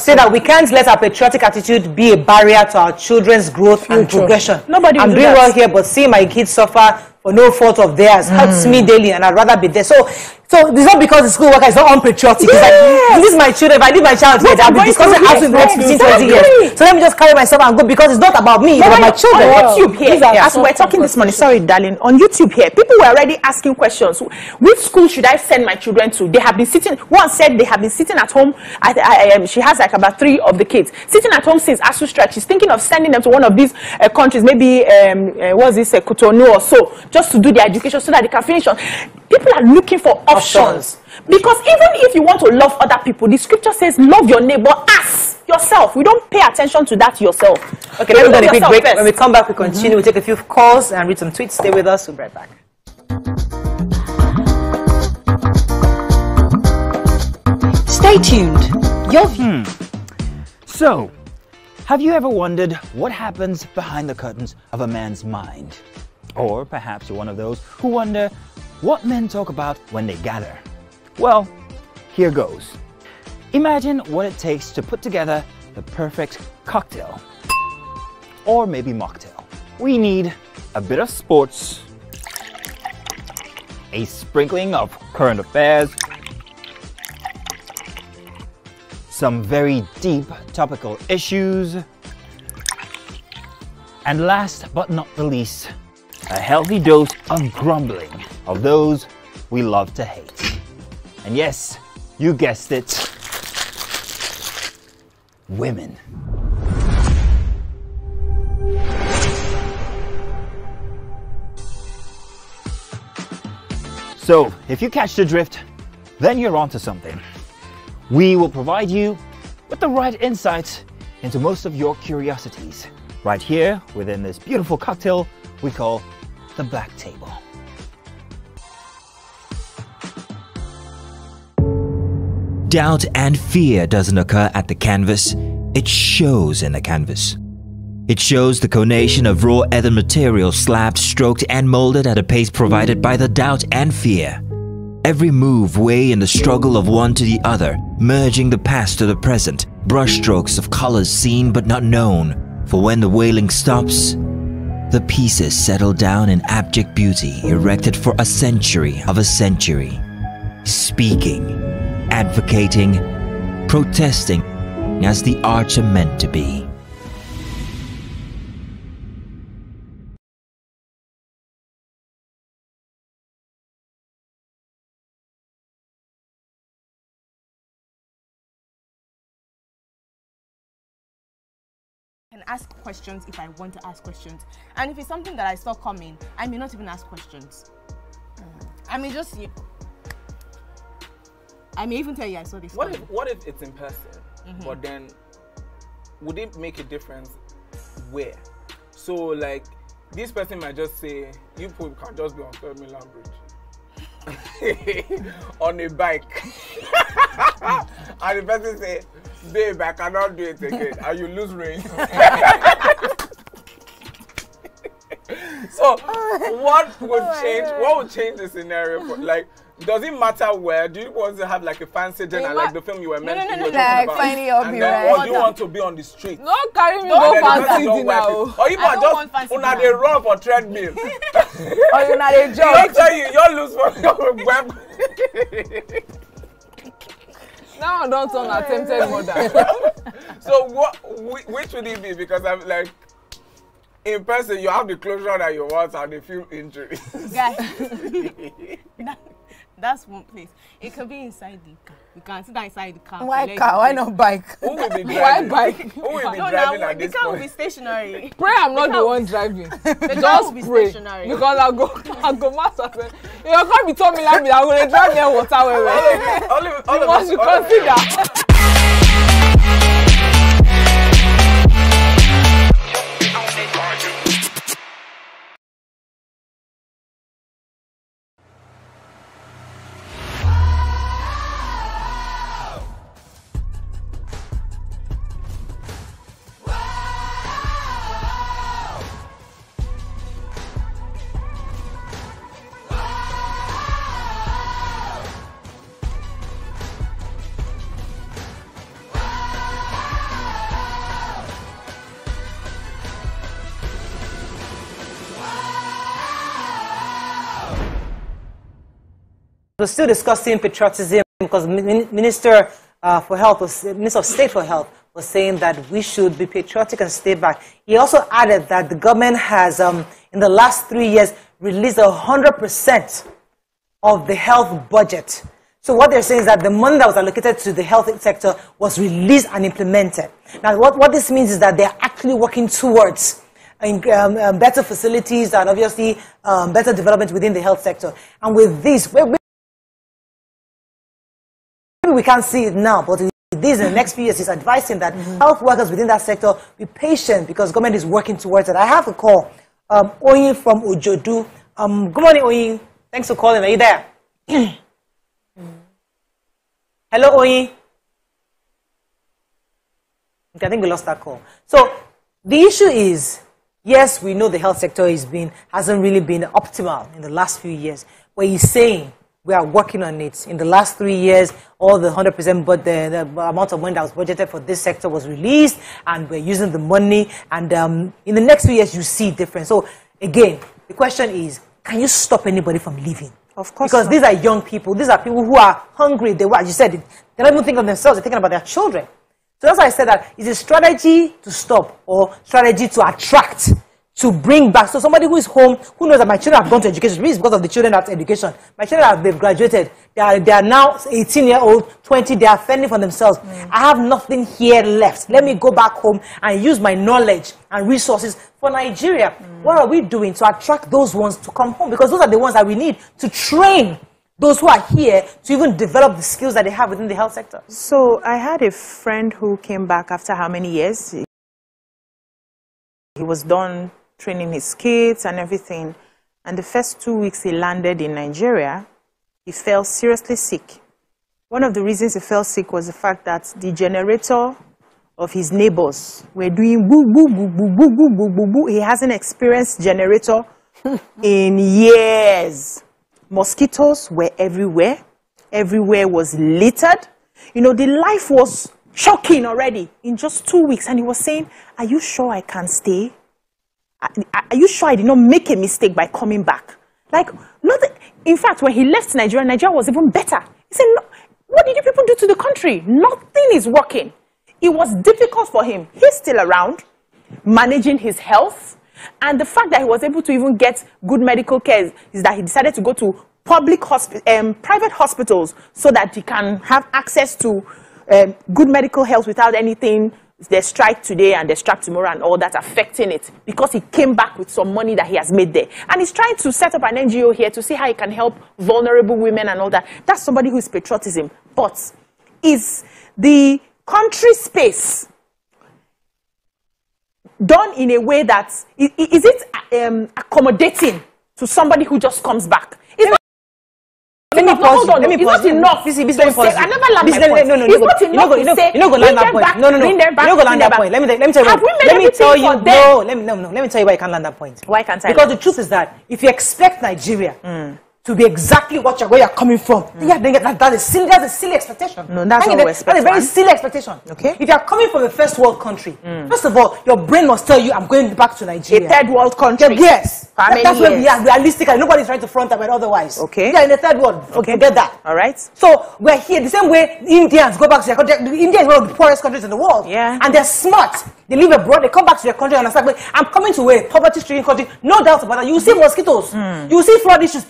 [SPEAKER 18] Say that we can't let our patriotic attitude be a barrier to our children's growth and progression.
[SPEAKER 16] Nobody will
[SPEAKER 18] I'm doing
[SPEAKER 16] that.
[SPEAKER 18] well here, but seeing my kids suffer for no fault of theirs hurts me daily, and I'd rather be there. So, so it's not because the school worker is not unpatriotic. It's like this is my children. If I leave my child here,
[SPEAKER 16] What
[SPEAKER 18] I'll be discussing
[SPEAKER 16] through
[SPEAKER 18] how to
[SPEAKER 16] here.
[SPEAKER 18] invest 15, 20
[SPEAKER 16] Exactly.
[SPEAKER 18] years. So let me just carry myself and go because it's not about me, it's about my children.
[SPEAKER 16] On YouTube here,
[SPEAKER 18] These are-
[SPEAKER 16] as we were talking this morning, sorry, darling, on YouTube here, people were already asking questions. Which school should I send my children to? They have been sitting. One said they have been sitting at home. I, I, um, she has like about three of the kids sitting at home since ASUU strike. She's thinking of sending them to one of these uh, countries, maybe um, uh, what's this, uh, Cotonou or so, just to do their education so that they can finish on. People are looking for options. Because even if you want to love other people, the scripture says, love your neighbor as yourself. We don't pay attention to that yourself.
[SPEAKER 18] Okay, let me go on a quick break.
[SPEAKER 16] first.
[SPEAKER 18] When we come back, we continue. We'll take a few calls and read some tweets. Stay with us. We'll be right back.
[SPEAKER 3] Stay tuned. Your
[SPEAKER 5] Hmm. So, have you ever wondered what happens behind the curtains of a man's mind? Or perhaps you're one of those who wonder what men talk about when they gather. Well, here goes. Imagine what it takes to put together the perfect cocktail. Or maybe mocktail. We need a bit of sports, a sprinkling of current affairs, some very deep topical issues, and last but not the least, a healthy dose of grumbling of those we love to hate. And yes, you guessed it women. So, if you catch the drift, then you're onto something. We will provide you with the right insights into most of your curiosities right here within this beautiful cocktail we call the Black Table.
[SPEAKER 19] Doubt and fear doesn't occur at the canvas, it shows in the canvas.
[SPEAKER 20] It shows the conation of raw ether material slabbed, stroked, and molded at a pace provided by the doubt and fear. Every move way in the struggle of one to the other, merging the past to the present, brushstrokes of colors seen but not known. For when the wailing stops, the pieces settle down in abject beauty erected for a century of a century. Speaking, advocating, protesting as the arts are meant to be.
[SPEAKER 21] Ask questions if I want to ask questions. And if it's something that I saw coming, I may not even ask questions. I may just. I may even tell you I saw this.
[SPEAKER 13] What if what if it's in person,
[SPEAKER 21] Mhm.
[SPEAKER 13] but then would it make a difference where? So like this person might just say you can just be on Third Mainland Bridge on a bike, and the person say, "Babe, I cannot do it again," and you lose range. so what would
[SPEAKER 21] Oh
[SPEAKER 13] change? What would change the scenario? For, like, does it matter where? Do you want to have like a fancy dinner, like the film you were
[SPEAKER 14] No,
[SPEAKER 13] meant
[SPEAKER 14] no, no,
[SPEAKER 13] you
[SPEAKER 14] no,
[SPEAKER 13] talking
[SPEAKER 14] like finding your
[SPEAKER 13] and then,
[SPEAKER 14] right.
[SPEAKER 13] or do you want to be on the street?
[SPEAKER 14] No carry me go fancy dinner
[SPEAKER 13] wear
[SPEAKER 14] o.
[SPEAKER 13] it. Or even
[SPEAKER 14] I don't
[SPEAKER 13] just una dey run for treadmill.
[SPEAKER 14] Or you na dey
[SPEAKER 13] You
[SPEAKER 14] jog.
[SPEAKER 13] don't tell you, you lose for your web.
[SPEAKER 14] One don turn attempted murder.
[SPEAKER 13] so what? whi- Which would it be? Because I'm like, in person, you have the closure that you want and the few injuries.
[SPEAKER 21] Guys, that, that's one place. It could be inside the car. You can sit down inside the car.
[SPEAKER 14] Why car?
[SPEAKER 21] the
[SPEAKER 14] Why not bike?
[SPEAKER 13] Who will be
[SPEAKER 14] Why
[SPEAKER 13] driving?
[SPEAKER 14] bike?
[SPEAKER 13] Who will be
[SPEAKER 21] No,
[SPEAKER 13] driving
[SPEAKER 21] now,
[SPEAKER 13] at
[SPEAKER 21] the
[SPEAKER 13] this
[SPEAKER 21] car will be
[SPEAKER 13] point?
[SPEAKER 21] stationary.
[SPEAKER 14] Pray I'm not
[SPEAKER 21] The
[SPEAKER 14] the
[SPEAKER 21] car
[SPEAKER 14] one
[SPEAKER 21] will-
[SPEAKER 14] driving.
[SPEAKER 21] The car will
[SPEAKER 14] Just
[SPEAKER 21] be
[SPEAKER 14] pray.
[SPEAKER 21] stationary.
[SPEAKER 14] Because I go I go master say, you can't be telling me like me, I'm gonna drive near water well well.
[SPEAKER 13] All of, all
[SPEAKER 14] You must consider.
[SPEAKER 1] We're still discussing patriotism because Minister uh, for Health, was, Minister of State for Health, was saying that we should be patriotic and stay back. He also added that the government has, um, in the last three years, released 100% of the health budget. So what they're saying is that the money that was allocated to the health sector was released and implemented. Now, what, what this means is that they're actually working towards um, um, better facilities and obviously um, better development within the health sector. And with this, we- we- can't see it now, but this in the next few years is advising that health workers within that sector be patient because government is working towards it. I have a call. Um, Oyin from Ojodu. Um, good morning, Oyin. Thanks for calling. Are you there? Hello, Oyin. Okay, I think we lost that call. So the issue is, yes, we know the health sector is being, hasn't really been optimal in the last few years. But he's saying we are working on it. In the last three years, all the 100%, but the, the amount of money that was budgeted for this sector was released, and we're using the money. And um, in the next few years, you see difference. So again, the question is, can you stop anybody from leaving?
[SPEAKER 16] Of course
[SPEAKER 1] Because
[SPEAKER 16] not.
[SPEAKER 1] these are young people. These are people who are hungry. They, as you said, they don't even think of themselves. They're thinking about their children. So that's why I said that it's a strategy to stop or strategy to attract, to bring back. So somebody who is home, who knows that my children have gone to education, maybe it's because of the children at education. My children have they've graduated. They are, they are now 18 year old, 20, they are fending for themselves. Mm. I have nothing here left. Let me go back home and use my knowledge and resources for Nigeria. Mm. What are we doing to attract those ones to come home? Because those are the ones that we need to train those who are here to even develop the skills that they have within the health sector.
[SPEAKER 16] So I had a friend who came back after how many years? He was done training his kids and everything. And the first two weeks he landed in Nigeria, he fell seriously sick. One of the reasons he fell sick was the fact that the generator of his neighbors were doing boo boo boo boo boo boo boo boo boo. He hasn't experienced generator in years. Mosquitoes were everywhere. Everywhere was littered. You know, the life was choking already in just two weeks. And he was saying, Are you sure I can stay? Are you sure I did not make a mistake by coming back? Like, not, in fact, when he left Nigeria, Nigeria was even better. He said, "No, What did you people do to the country? Nothing is working. It was difficult for him. He's still around, managing his health. And the fact that he was able to even get good medical care is, is that he decided to go to public hospi- um, private hospitals so that he can have access to um, good medical health without anything they strike today and they strike tomorrow and all that affecting it because he came back with some money that he has made there. And he's trying to set up an ngo here to see how he can help vulnerable women and all that. That's somebody who is patriotism. But is the country space done in a way that is it um, accommodating to somebody who just comes back not
[SPEAKER 1] Let me
[SPEAKER 16] enough.
[SPEAKER 1] pause
[SPEAKER 16] Hold
[SPEAKER 1] you.
[SPEAKER 16] on,
[SPEAKER 1] Let me
[SPEAKER 16] it's
[SPEAKER 1] pause
[SPEAKER 16] not
[SPEAKER 1] you.
[SPEAKER 16] enough
[SPEAKER 1] Bisi, Bisi,
[SPEAKER 16] to
[SPEAKER 1] let me
[SPEAKER 16] say-
[SPEAKER 1] pause you.
[SPEAKER 16] I never land my point.
[SPEAKER 1] No, no,
[SPEAKER 16] It's
[SPEAKER 1] you go-
[SPEAKER 16] not
[SPEAKER 1] you
[SPEAKER 16] enough to
[SPEAKER 1] you know-
[SPEAKER 16] say,
[SPEAKER 1] you know go land that point. No, no, no.
[SPEAKER 16] bring them back,
[SPEAKER 1] You know go land that point. Let me let me tell you.
[SPEAKER 16] Have we made
[SPEAKER 1] Let me tell you. No, let me no, no. Let me tell you why I can't land that point.
[SPEAKER 16] Why can't I
[SPEAKER 1] Because the truth is that if you expect Nigeria hmm. To be exactly what you're where you're coming from, hmm. yeah, then that, that is silly. That's a silly expectation.
[SPEAKER 16] No, that's what
[SPEAKER 1] mean,
[SPEAKER 16] we
[SPEAKER 1] that- That's a very silly expectation. Okay. If you're coming from a first world country, hmm. first of all, your brain must tell you, "I'm going back to Nigeria."
[SPEAKER 16] A third world country.
[SPEAKER 1] Yes.
[SPEAKER 16] How
[SPEAKER 1] That- that's where we
[SPEAKER 16] years?
[SPEAKER 1] are realistic, and nobody's trying to front about otherwise.
[SPEAKER 16] Okay.
[SPEAKER 1] Yeah, in the third world.
[SPEAKER 16] Okay.
[SPEAKER 1] Forget that.
[SPEAKER 16] All right.
[SPEAKER 1] So we're here the same way Indians go back to their country. India is one of the poorest countries in the world.
[SPEAKER 16] Yeah.
[SPEAKER 1] And they're smart. They live abroad. They come back to their country and understand. "Wait, I'm coming to a poverty-stricken country. No doubt about that. You see mm-hmm. mosquitoes. Hmm. You see flood issues.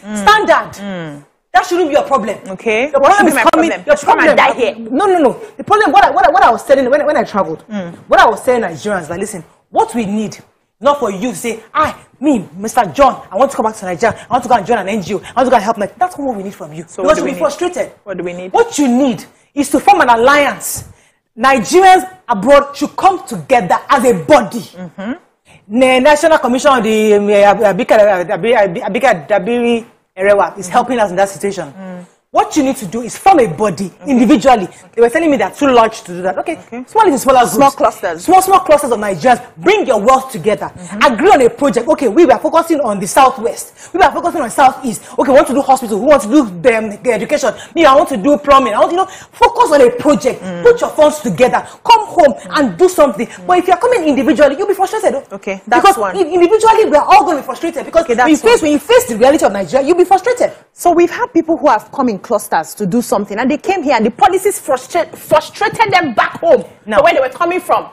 [SPEAKER 1] Standard. That shouldn't be your problem.
[SPEAKER 16] Okay.
[SPEAKER 1] Your problem is
[SPEAKER 16] my
[SPEAKER 1] coming.
[SPEAKER 16] problem?
[SPEAKER 1] Your
[SPEAKER 16] come
[SPEAKER 1] problem.
[SPEAKER 16] and die here.
[SPEAKER 1] No, no, no. The problem. What I, what I, what I was telling when, when I traveled, what I was saying Nigerians that listen, what we need. Not for you to say, I, me, Mr. John, I want to come back to Nigeria. I want to go and join an NGO. I want to go and help. Nigeria. That's what we need from you.
[SPEAKER 16] So
[SPEAKER 1] because you'll
[SPEAKER 16] we
[SPEAKER 1] be
[SPEAKER 16] need?
[SPEAKER 1] frustrated.
[SPEAKER 16] What do we need?
[SPEAKER 1] What you need is to form an alliance. Nigerians abroad should come together as a body.
[SPEAKER 16] Mm-hmm.
[SPEAKER 1] The National Commission of the um, uh, Abike Abi- Abike Dabiri Erewa is helping us in that situation. Mm. What you need to do is form a body individually. They were telling me they're too large to do that. Okay, small is smaller groups.
[SPEAKER 16] Small clusters.
[SPEAKER 1] Small, small clusters of Nigerians. Bring your wealth together. Mm-hmm. Agree on a project. Okay, we were focusing on the southwest. We were focusing on the southeast. Okay, we want to do hospital. We want to do the, the education. Me, I want to do plumbing. I want you know, focus on a project. Mm. Put your funds together. Come home and do something. Mm. But if you're coming individually, you'll be frustrated.
[SPEAKER 16] Okay, that's
[SPEAKER 1] because
[SPEAKER 16] one.
[SPEAKER 1] in- individually, we're all going to be frustrated. Because when, you face,
[SPEAKER 16] one.
[SPEAKER 1] when you face the reality of Nigeria, you'll be frustrated.
[SPEAKER 16] So we've had people who have come in clusters to do something, and they came here, and the policies frustra- frustrated them back home,
[SPEAKER 1] No.
[SPEAKER 16] to where they were coming from.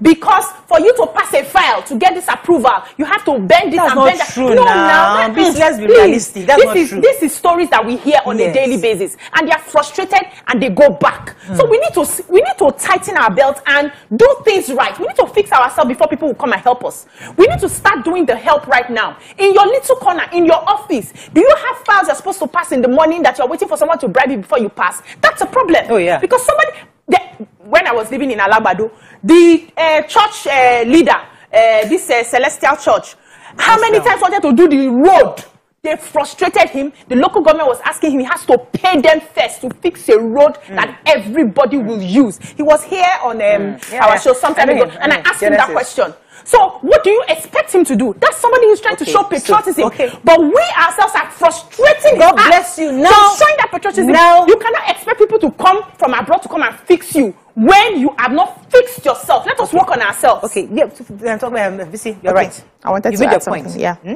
[SPEAKER 16] Because for you to pass a file to get this approval, you have to bend this
[SPEAKER 1] That's
[SPEAKER 16] and
[SPEAKER 1] not
[SPEAKER 16] bend that.
[SPEAKER 1] true
[SPEAKER 16] no,
[SPEAKER 1] now.
[SPEAKER 16] now,
[SPEAKER 1] Please, let's be realistic. That's
[SPEAKER 16] this
[SPEAKER 1] not
[SPEAKER 16] is
[SPEAKER 1] true.
[SPEAKER 16] this is stories that we hear on a daily basis, and they are frustrated and they go back. Hmm. So we need to we need to tighten our belt and do things right. We need to fix ourselves before people will come and help us. We need to start doing the help right now in your little corner in your office. Do you have files you're supposed to pass in the morning that you're waiting for someone to bribe you before you pass? That's a problem.
[SPEAKER 1] Oh, yeah.
[SPEAKER 16] Because somebody the, when I was living in Alagbado, the uh, church uh, leader, uh, this uh, Celestial Church, how many times wanted to do the road? They frustrated him. The local government was asking him, he has to pay them first to fix a road that everybody will use. He was here on um,
[SPEAKER 1] Mm. Yeah,
[SPEAKER 16] our
[SPEAKER 1] yeah.
[SPEAKER 16] show some time
[SPEAKER 1] I know
[SPEAKER 16] ago,
[SPEAKER 1] I
[SPEAKER 16] and I
[SPEAKER 1] him.
[SPEAKER 16] asked him that question. So, what do you expect him to do? That's somebody who's trying to
[SPEAKER 1] Okay,
[SPEAKER 16] show
[SPEAKER 1] so-
[SPEAKER 16] patriotism.
[SPEAKER 1] okay.
[SPEAKER 16] But we ourselves are frustrating.
[SPEAKER 1] God
[SPEAKER 16] us.
[SPEAKER 1] bless you.
[SPEAKER 16] So
[SPEAKER 1] Now-
[SPEAKER 16] showing that patriotism.
[SPEAKER 1] now-
[SPEAKER 16] you cannot expect people to come from abroad to come and fix you when you have not fixed yourself. Let us work on ourselves.
[SPEAKER 1] Okay, yeah, I'm talking about um, you're
[SPEAKER 16] Okay.
[SPEAKER 1] right.
[SPEAKER 16] I wanted
[SPEAKER 1] you
[SPEAKER 16] to
[SPEAKER 1] made
[SPEAKER 16] add
[SPEAKER 1] your
[SPEAKER 16] something,
[SPEAKER 1] point.
[SPEAKER 16] yeah.
[SPEAKER 1] Hmm?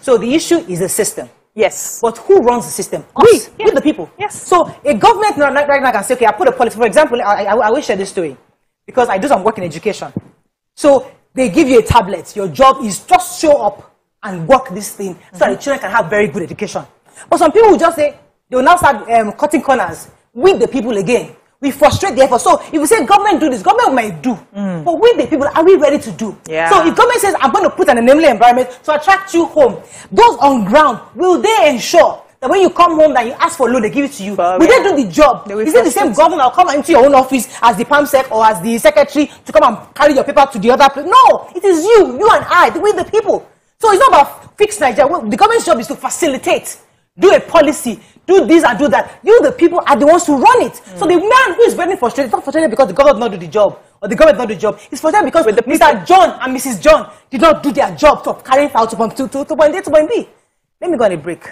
[SPEAKER 1] So the issue is the system.
[SPEAKER 16] Yes.
[SPEAKER 1] But who runs the system?
[SPEAKER 16] We.
[SPEAKER 1] Us. We, the people.
[SPEAKER 16] Yes.
[SPEAKER 1] So a government right now can say, okay, I put a policy. For example, I, I, I will share this story because I do some work in education. So they give you a tablet. Your job is just show up and work this thing so that the children can have very good education. But some people will just say, they will now start um, cutting corners with the people again. We frustrate the effort. So if we say government do this, government might do. But with the people, are we ready to do?
[SPEAKER 16] Yeah.
[SPEAKER 1] So if government says, I'm going to put an enabling environment to attract you home, those on ground, will they ensure that when you come home that you ask for loan, they give it to you? We will they do the job? Is it the same governor that will come into your own office as the PAMSEC or as the secretary to come and carry your paper to the other place? No, it is you, you and I, the, we the people. So it's not about fix Nigeria. The government's job is to facilitate, do a policy, do this and do that. You, the people, are the ones who run it. So the man who is very frustrated, is not frustrated because the government not do the job or the government not do the job. He's frustrated because the Mr. John and Mrs. John did not do their job of carrying out to point to, to, to point A to point B. Let me go on a break.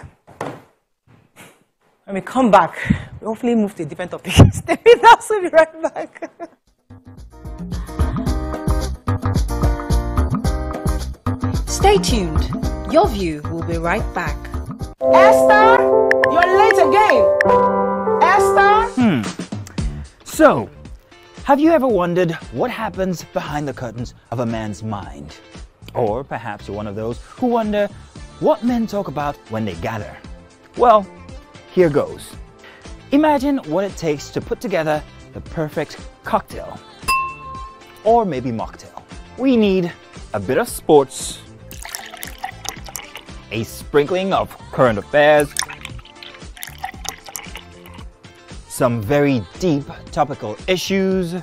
[SPEAKER 1] When we come back, we hopefully move to a different topic. Stay with us. We'll be right back.
[SPEAKER 3] Stay tuned. Your view will be right back.
[SPEAKER 21] Esther, you're late again. Esther.
[SPEAKER 5] Hmm. So, have you ever wondered what happens behind the curtains of a man's mind? Or perhaps you're one of those who wonder what men talk about when they gather. Well, here goes. Imagine what it takes to put together the perfect cocktail. Or maybe mocktail. We need a bit of sports, a sprinkling of current affairs, some very deep topical issues,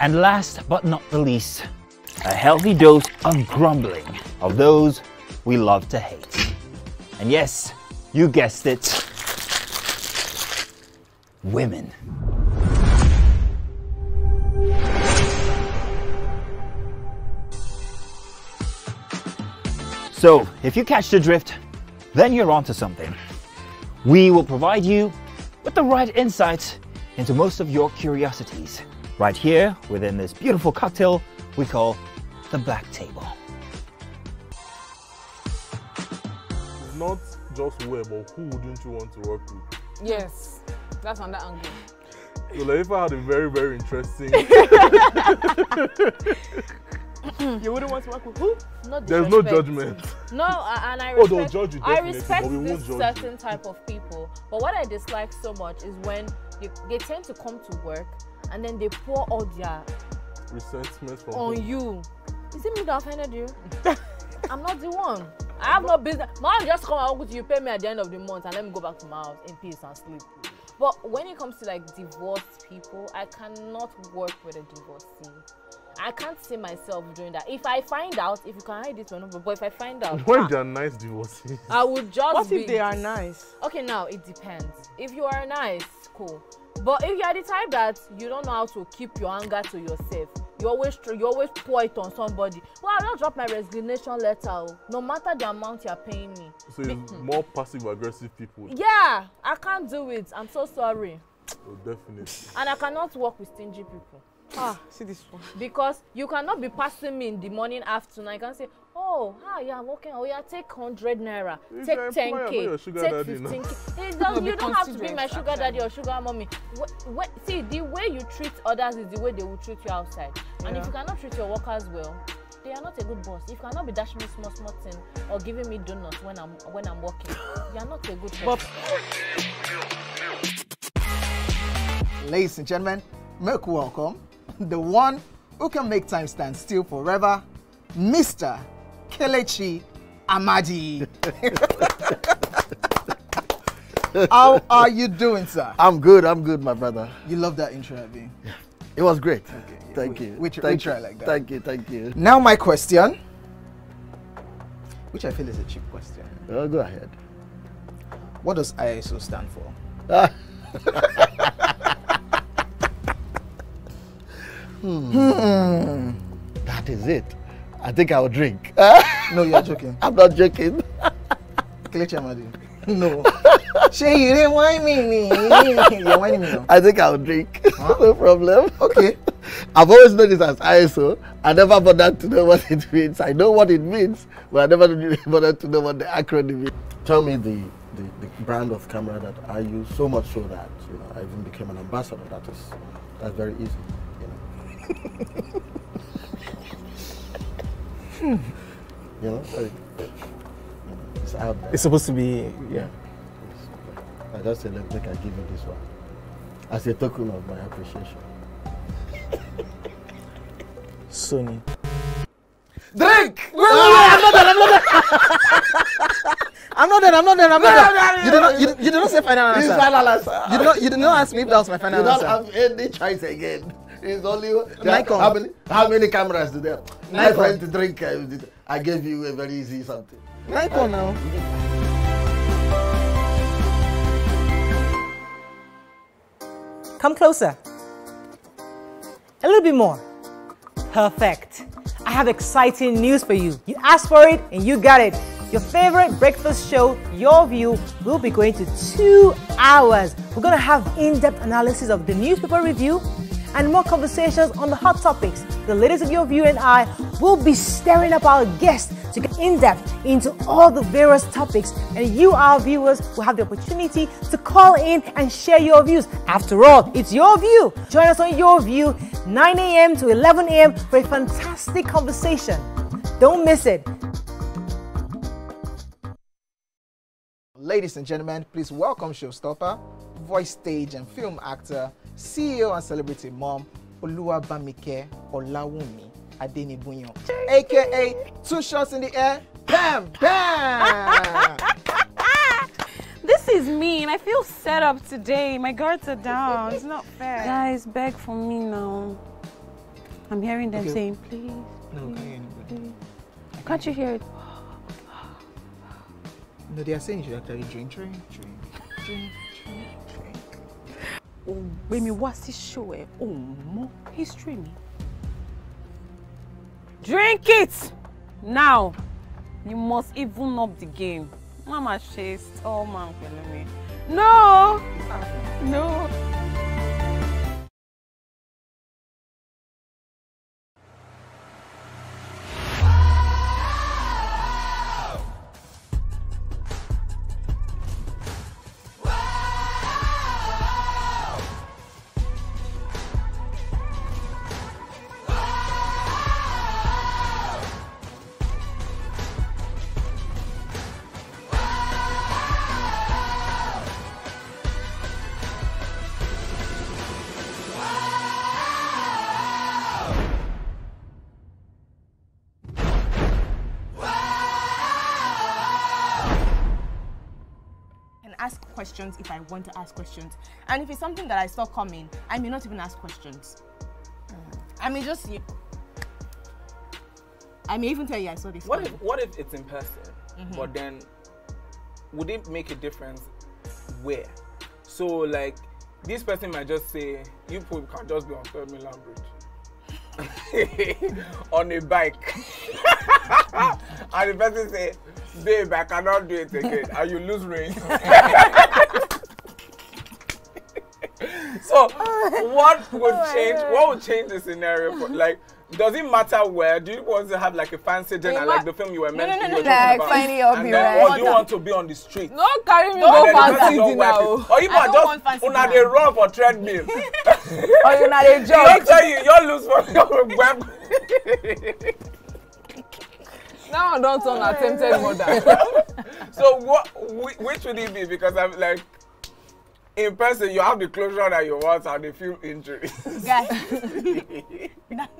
[SPEAKER 5] and last but not the least, a healthy dose of grumbling of those we love to hate. And yes, you guessed it, women. So, if you catch the drift, then you're onto something. We will provide you with the right insights into most of your curiosities right here within this beautiful cocktail we call the Black Table.
[SPEAKER 19] Not just where, but who wouldn't you want to work with?
[SPEAKER 14] Yes, that's on that angle.
[SPEAKER 19] So Laifa had a very, very interesting.
[SPEAKER 12] you wouldn't want to work with who?
[SPEAKER 14] Not
[SPEAKER 19] There's no judgment.
[SPEAKER 12] No, uh, and I
[SPEAKER 19] Oh,
[SPEAKER 12] respect,
[SPEAKER 19] they'll judge you
[SPEAKER 12] I respect
[SPEAKER 19] but we
[SPEAKER 12] this
[SPEAKER 19] won't judge you.
[SPEAKER 12] certain type of people. But what I dislike so much is when you, they tend to come to work and then they pour all their
[SPEAKER 19] Resentment
[SPEAKER 12] on
[SPEAKER 19] who?
[SPEAKER 12] you. Is it me that offended you? I'm not the one. I have no business. Man, just come and work with you, pay me at the end of the month, and let me go back to my house in peace and sleep. But when it comes to like divorced people, I cannot work with a divorcee. I can't see myself doing that. If I find out, if you can hide it, no, but if I find out,
[SPEAKER 19] When
[SPEAKER 12] ah,
[SPEAKER 19] they're nice divorcees.
[SPEAKER 12] I would just
[SPEAKER 21] What
[SPEAKER 12] be.
[SPEAKER 21] if they are nice?
[SPEAKER 12] Okay, now it depends. If you are nice, cool. But if you are the type that you don't know how to keep your anger to yourself, you always you always pour it on somebody. Well, I'll just drop my resignation letter. oh, No matter the amount you're paying me.
[SPEAKER 19] So it's more passive aggressive people.
[SPEAKER 12] Yeah, I can't do it. I'm so sorry.
[SPEAKER 19] Oh, definitely.
[SPEAKER 12] And I cannot work with stingy people.
[SPEAKER 21] Ah, see this one.
[SPEAKER 12] Because you cannot be passing me in the morning, afternoon. I can say, oh, hi, yeah, I'm working. Oh, yeah, take 100 naira,
[SPEAKER 19] If
[SPEAKER 12] take 10k,
[SPEAKER 19] employer, not your sugar
[SPEAKER 12] take 15k. It
[SPEAKER 14] No,
[SPEAKER 12] does, you don't have to be my sugar daddy or sugar mommy. Wh- wh- see, the way you treat others is the way they will treat you outside. And if you cannot treat your workers well, they are not a good boss. If you cannot be dashing me small, small thing or giving me donuts when I'm when I'm working, you are not a good boss.
[SPEAKER 18] Ladies and gentlemen, make welcome the one who can make time stand still forever, Mr. Kelechi Amadi. How are you doing, sir?
[SPEAKER 22] I'm good. I'm good, my brother.
[SPEAKER 18] You love that intro, Abi.
[SPEAKER 22] It was great. Thank you.
[SPEAKER 18] We, tr-
[SPEAKER 22] thank
[SPEAKER 18] we try
[SPEAKER 22] you.
[SPEAKER 18] like that.
[SPEAKER 22] Thank you. Thank you.
[SPEAKER 18] Now my question, which I feel is a cheap question.
[SPEAKER 22] Oh, go ahead.
[SPEAKER 18] What does ISO stand for?
[SPEAKER 22] Hmm. That is it. I think I'll drink.
[SPEAKER 18] no, you're joking.
[SPEAKER 22] I'm not joking.
[SPEAKER 18] Kelechi Amadi. No. Shay, you didn't whine me. You're whining me now.
[SPEAKER 22] I think I'll drink. no problem.
[SPEAKER 18] Okay.
[SPEAKER 22] I've always known it as ISO. I never bothered to know what it means. I know what it means, but I never bothered to know what the acronym is. Tell me the, the, the brand of camera that I use so much so that you know I even became an ambassador. That is that's very easy. You know. Like, it's out there.
[SPEAKER 18] It's supposed to be, yeah.
[SPEAKER 22] I just said, let me I give you this one as a token of my appreciation.
[SPEAKER 18] Sony.
[SPEAKER 22] Drink!
[SPEAKER 18] Wait, wait, wait, I'm not done, I'm not done. I'm not done, I'm not done, I'm not done. You did not, you, did- you did not say final answer.
[SPEAKER 22] It's final answer.
[SPEAKER 18] You did not, you did not ask me if that was my final
[SPEAKER 22] you don't have any choice again. It's only how many how many cameras do they have? My friend to drink. Uh, I gave you a very easy something.
[SPEAKER 18] Nikon now.
[SPEAKER 1] Come closer. A little bit more. Perfect. I have exciting news for you. You asked for it and you got it. Your favorite breakfast show, Your View, will be going to two hours. We're going to have in-depth analysis of the newspaper review, and more conversations on the hot topics. The ladies of Your View and I will be stirring up our guests to get in depth into all the various topics, and you, our viewers, will have the opportunity to call in and share your views. After all, it's your view. Join us on Your View, 9 a.m. to 11 a.m. for a fantastic conversation. Don't miss it.
[SPEAKER 6] Ladies and gentlemen, please welcome showstopper, voice stage and film actor, CEO and celebrity mom, Olua Oluwabamike Olawumi Adenibuyan, aka Two Shots in the Air, Bam Bam!
[SPEAKER 23] This is mean. I feel set up today. My guards are down. It's not fair. Guys, beg for me now. I'm hearing them
[SPEAKER 6] Okay.
[SPEAKER 23] saying, please.
[SPEAKER 6] No,
[SPEAKER 23] please,
[SPEAKER 6] can't hear anybody.
[SPEAKER 23] please." Can't you hear it?
[SPEAKER 6] No, they are saying you should actually drink, drink, drink, drink, drink, drink.
[SPEAKER 23] Ògbé mi wá sí show ẹ̀, ò mọ history mi. Drink it! Now, you must even up the game. Mama ṣe stallman pẹ̀lú mi. No! No!
[SPEAKER 21] Questions if I want to ask questions. And if it's something that I saw coming, I may not even ask questions. I may just. I may even tell you I saw this.
[SPEAKER 13] What
[SPEAKER 21] coming.
[SPEAKER 13] if what if it's in person,
[SPEAKER 21] Mhm.
[SPEAKER 13] but then would it make a difference where? So like this person might just say you people can just be on Third Mainland Bridge on a bike, and the person say, "Babe, I cannot do it again," and you lose range. so what would oh change? What would change the scenario? For, like, does it matter where? Do you want to have like a fancy dinner,
[SPEAKER 23] It
[SPEAKER 13] like the film you were
[SPEAKER 23] No,
[SPEAKER 13] meant
[SPEAKER 23] no,
[SPEAKER 13] to
[SPEAKER 23] no,
[SPEAKER 13] you
[SPEAKER 23] no, like
[SPEAKER 13] about? and
[SPEAKER 23] be
[SPEAKER 13] then,
[SPEAKER 23] right.
[SPEAKER 13] or do you want to be on the street?
[SPEAKER 23] Don't carry me go
[SPEAKER 13] then the person
[SPEAKER 23] fancy dinner
[SPEAKER 13] wipe it.
[SPEAKER 23] o.
[SPEAKER 13] Or you
[SPEAKER 23] I don't
[SPEAKER 13] just
[SPEAKER 23] want
[SPEAKER 13] una dey run for treadmill.
[SPEAKER 23] Or una dey
[SPEAKER 13] You
[SPEAKER 23] jog.
[SPEAKER 13] don't tell you, you lose for your web.
[SPEAKER 14] That one don't turn attempted murder.
[SPEAKER 13] so what? Which would it be? Because I'm like, in person, you have the closure that you want and the few injuries.
[SPEAKER 21] Guys, that,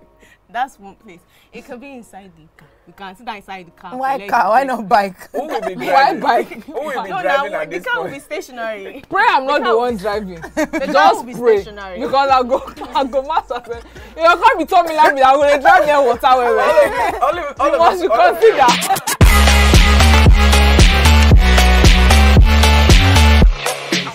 [SPEAKER 21] that's one place. It could be inside the car. You can sit down inside the car.
[SPEAKER 23] Why car?
[SPEAKER 21] the
[SPEAKER 23] Why not bike?
[SPEAKER 13] Who will be
[SPEAKER 23] Why
[SPEAKER 13] driving?
[SPEAKER 23] bike?
[SPEAKER 13] Who will be
[SPEAKER 21] no,
[SPEAKER 13] driving
[SPEAKER 21] now,
[SPEAKER 13] at
[SPEAKER 21] the
[SPEAKER 13] this
[SPEAKER 21] car will be stationary.
[SPEAKER 14] Pray I'm not
[SPEAKER 21] The
[SPEAKER 14] the one driving.
[SPEAKER 21] The car will
[SPEAKER 14] Just
[SPEAKER 21] be
[SPEAKER 14] pray.
[SPEAKER 21] stationary.
[SPEAKER 14] Because I go, I go master. You can't be telling me like me. I'm going to drive near water.
[SPEAKER 13] All of, all
[SPEAKER 14] You
[SPEAKER 13] of
[SPEAKER 14] must
[SPEAKER 13] us,
[SPEAKER 14] be
[SPEAKER 13] all of us.
[SPEAKER 14] consider.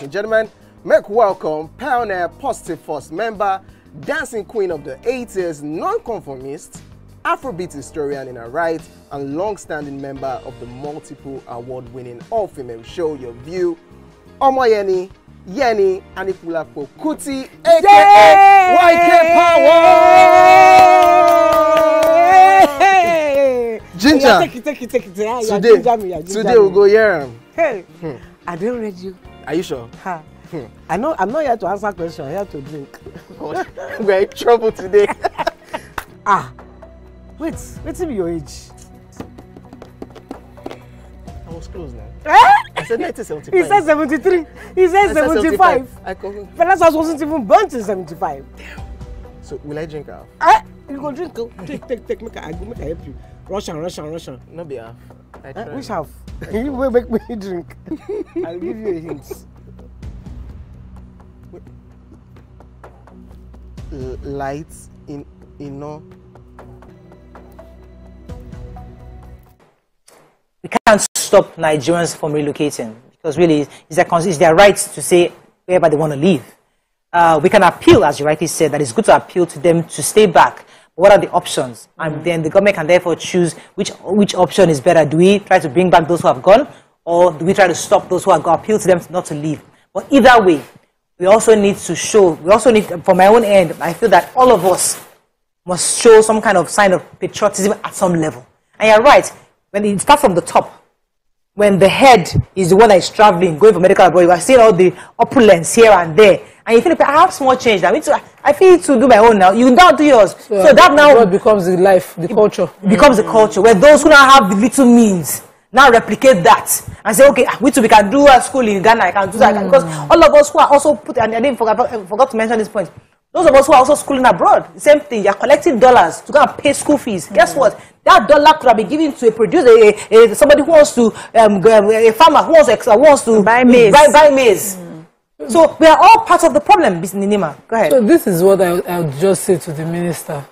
[SPEAKER 6] And gentlemen, make welcome Pioneer Positive Force member, dancing queen of the 80s, non-conformist, Afrobeat historian in her right, and long-standing member of the multiple award-winning all-female show Your View, Omoyeni Yeni Anikulapo Kuti, aka YK Power! Ginger.
[SPEAKER 7] Yeah, take it, take it, take it. Yeah, yeah,
[SPEAKER 6] Today,
[SPEAKER 7] ginger me, yeah, ginger
[SPEAKER 6] today we
[SPEAKER 7] me.
[SPEAKER 6] go him.
[SPEAKER 7] Hey,
[SPEAKER 6] Hmm.
[SPEAKER 7] I didn't read you.
[SPEAKER 6] Are you sure?
[SPEAKER 7] Ha. I know. I'm not here to answer questions. I'm here to drink.
[SPEAKER 6] We're in trouble today.
[SPEAKER 7] ah, wait. Wait be your age.
[SPEAKER 6] I was close now.
[SPEAKER 7] Eh?
[SPEAKER 6] I said 1975.
[SPEAKER 7] He said 73. He said
[SPEAKER 6] I said
[SPEAKER 7] 75.
[SPEAKER 6] I co-
[SPEAKER 7] Fellas wasn't even born till 75.
[SPEAKER 6] So will I drink half?
[SPEAKER 7] Eh? You go drink. Take, take, take. Make I, make I help you. Russian, Russian, Russian.
[SPEAKER 6] No be half. I
[SPEAKER 7] Eh,
[SPEAKER 6] try.
[SPEAKER 7] which half? you will make me drink. I'll give you a hint.
[SPEAKER 6] L- light in ino.
[SPEAKER 1] we can't stop Nigerians from relocating because really it's their, it's their right to say wherever they want to live. uh, we can appeal, as you rightly said, that it's good to appeal to them to stay back. What are the options? And mm. then the government can therefore choose which which option is better. Do we try to bring back those who have gone, or do we try to stop those who have gone? Appeal to them not to leave. But either way, we also need to show. We also need, for my own end, I feel that all of us must show some kind of sign of patriotism at some level. And you're right. When it starts from the top, when the head is the one that is traveling, going for medical abroad, you are seeing all the opulence here and there. And you like, I have small change now. Me too, I feel to do my own now. You now do yours. So,
[SPEAKER 4] So
[SPEAKER 1] that now
[SPEAKER 4] becomes the life, the culture.
[SPEAKER 1] becomes the culture where those who now have the little means now replicate that and say, okay, ah, we too, we can do a school in Ghana, I can do that. I can-" Because all of us who are also put, and I didn't forget, I forgot to mention this point, those of us who are also schooling abroad, same thing, you're collecting dollars to go and pay school fees. Mm. Guess what? That dollar could have been given to a producer, a, a, somebody who wants to, um, um a farmer who wants to, uh, wants to buy
[SPEAKER 16] maize.
[SPEAKER 1] Buy, buy maize. Mm. So we are all part of the problem, Ms. Ninima. Go ahead.
[SPEAKER 4] So this is what I, I would just say to the minister.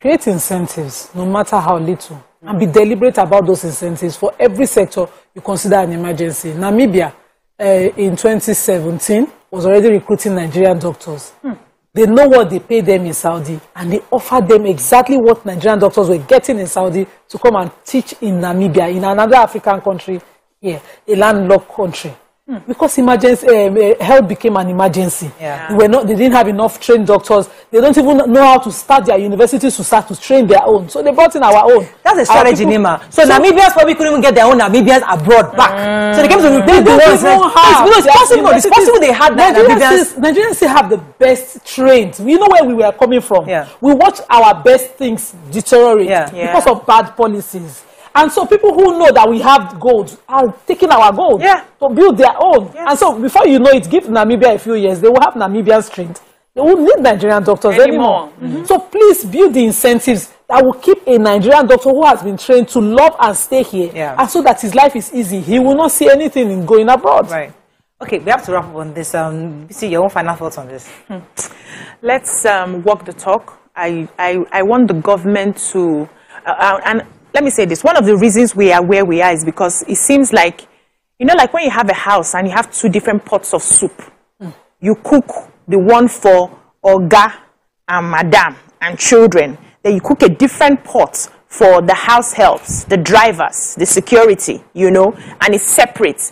[SPEAKER 4] Create incentives, no matter how little, and be deliberate about those incentives for every sector you consider an emergency. Namibia, uh, in 2017, was already recruiting Nigerian doctors. Hmm. They know what they pay them in Saudi, and they offer them exactly what Nigerian doctors were getting in Saudi to come and teach in Namibia, in another African country here, a landlocked country. Because emergency um, uh, health became an emergency.
[SPEAKER 1] Yeah.
[SPEAKER 4] They were not. They didn't have enough trained doctors. They don't even know how to start their universities to start to train their own. So they brought in our own.
[SPEAKER 1] That's a strategy, Nima. So, Namibians probably couldn't even get their own Namibians abroad back. So they came to replace the ones.
[SPEAKER 4] have.
[SPEAKER 1] It's possible. It's possible they had that
[SPEAKER 4] Nigerians, Nigerians still have the best trained. You know where we were coming from. We watch our best things deteriorate
[SPEAKER 1] Yeah.
[SPEAKER 4] because of bad policies. And so people who know that we have gold are taking our gold to build their own. And so before you know it, give Namibia a few years, they will have Namibian strength. They won't need Nigerian doctors anymore.
[SPEAKER 24] Anymore.
[SPEAKER 4] So please build the incentives that will keep a Nigerian doctor who has been trained to love and stay here. And so that his life is easy. He will not see anything in going abroad.
[SPEAKER 1] Right. Okay, we have to wrap up on this. Um, see your own final thoughts on this.
[SPEAKER 16] let's um, walk the talk. I, I, I want the government to, uh, uh, and let me say this. One of the reasons we are where we are is because it seems like, you know, like when you have a house and you have two different pots of soup, hmm. you cook the one for Oga and Madam and children, then you cook a different pot for the house helps, the drivers, the security, you know, and it's separate.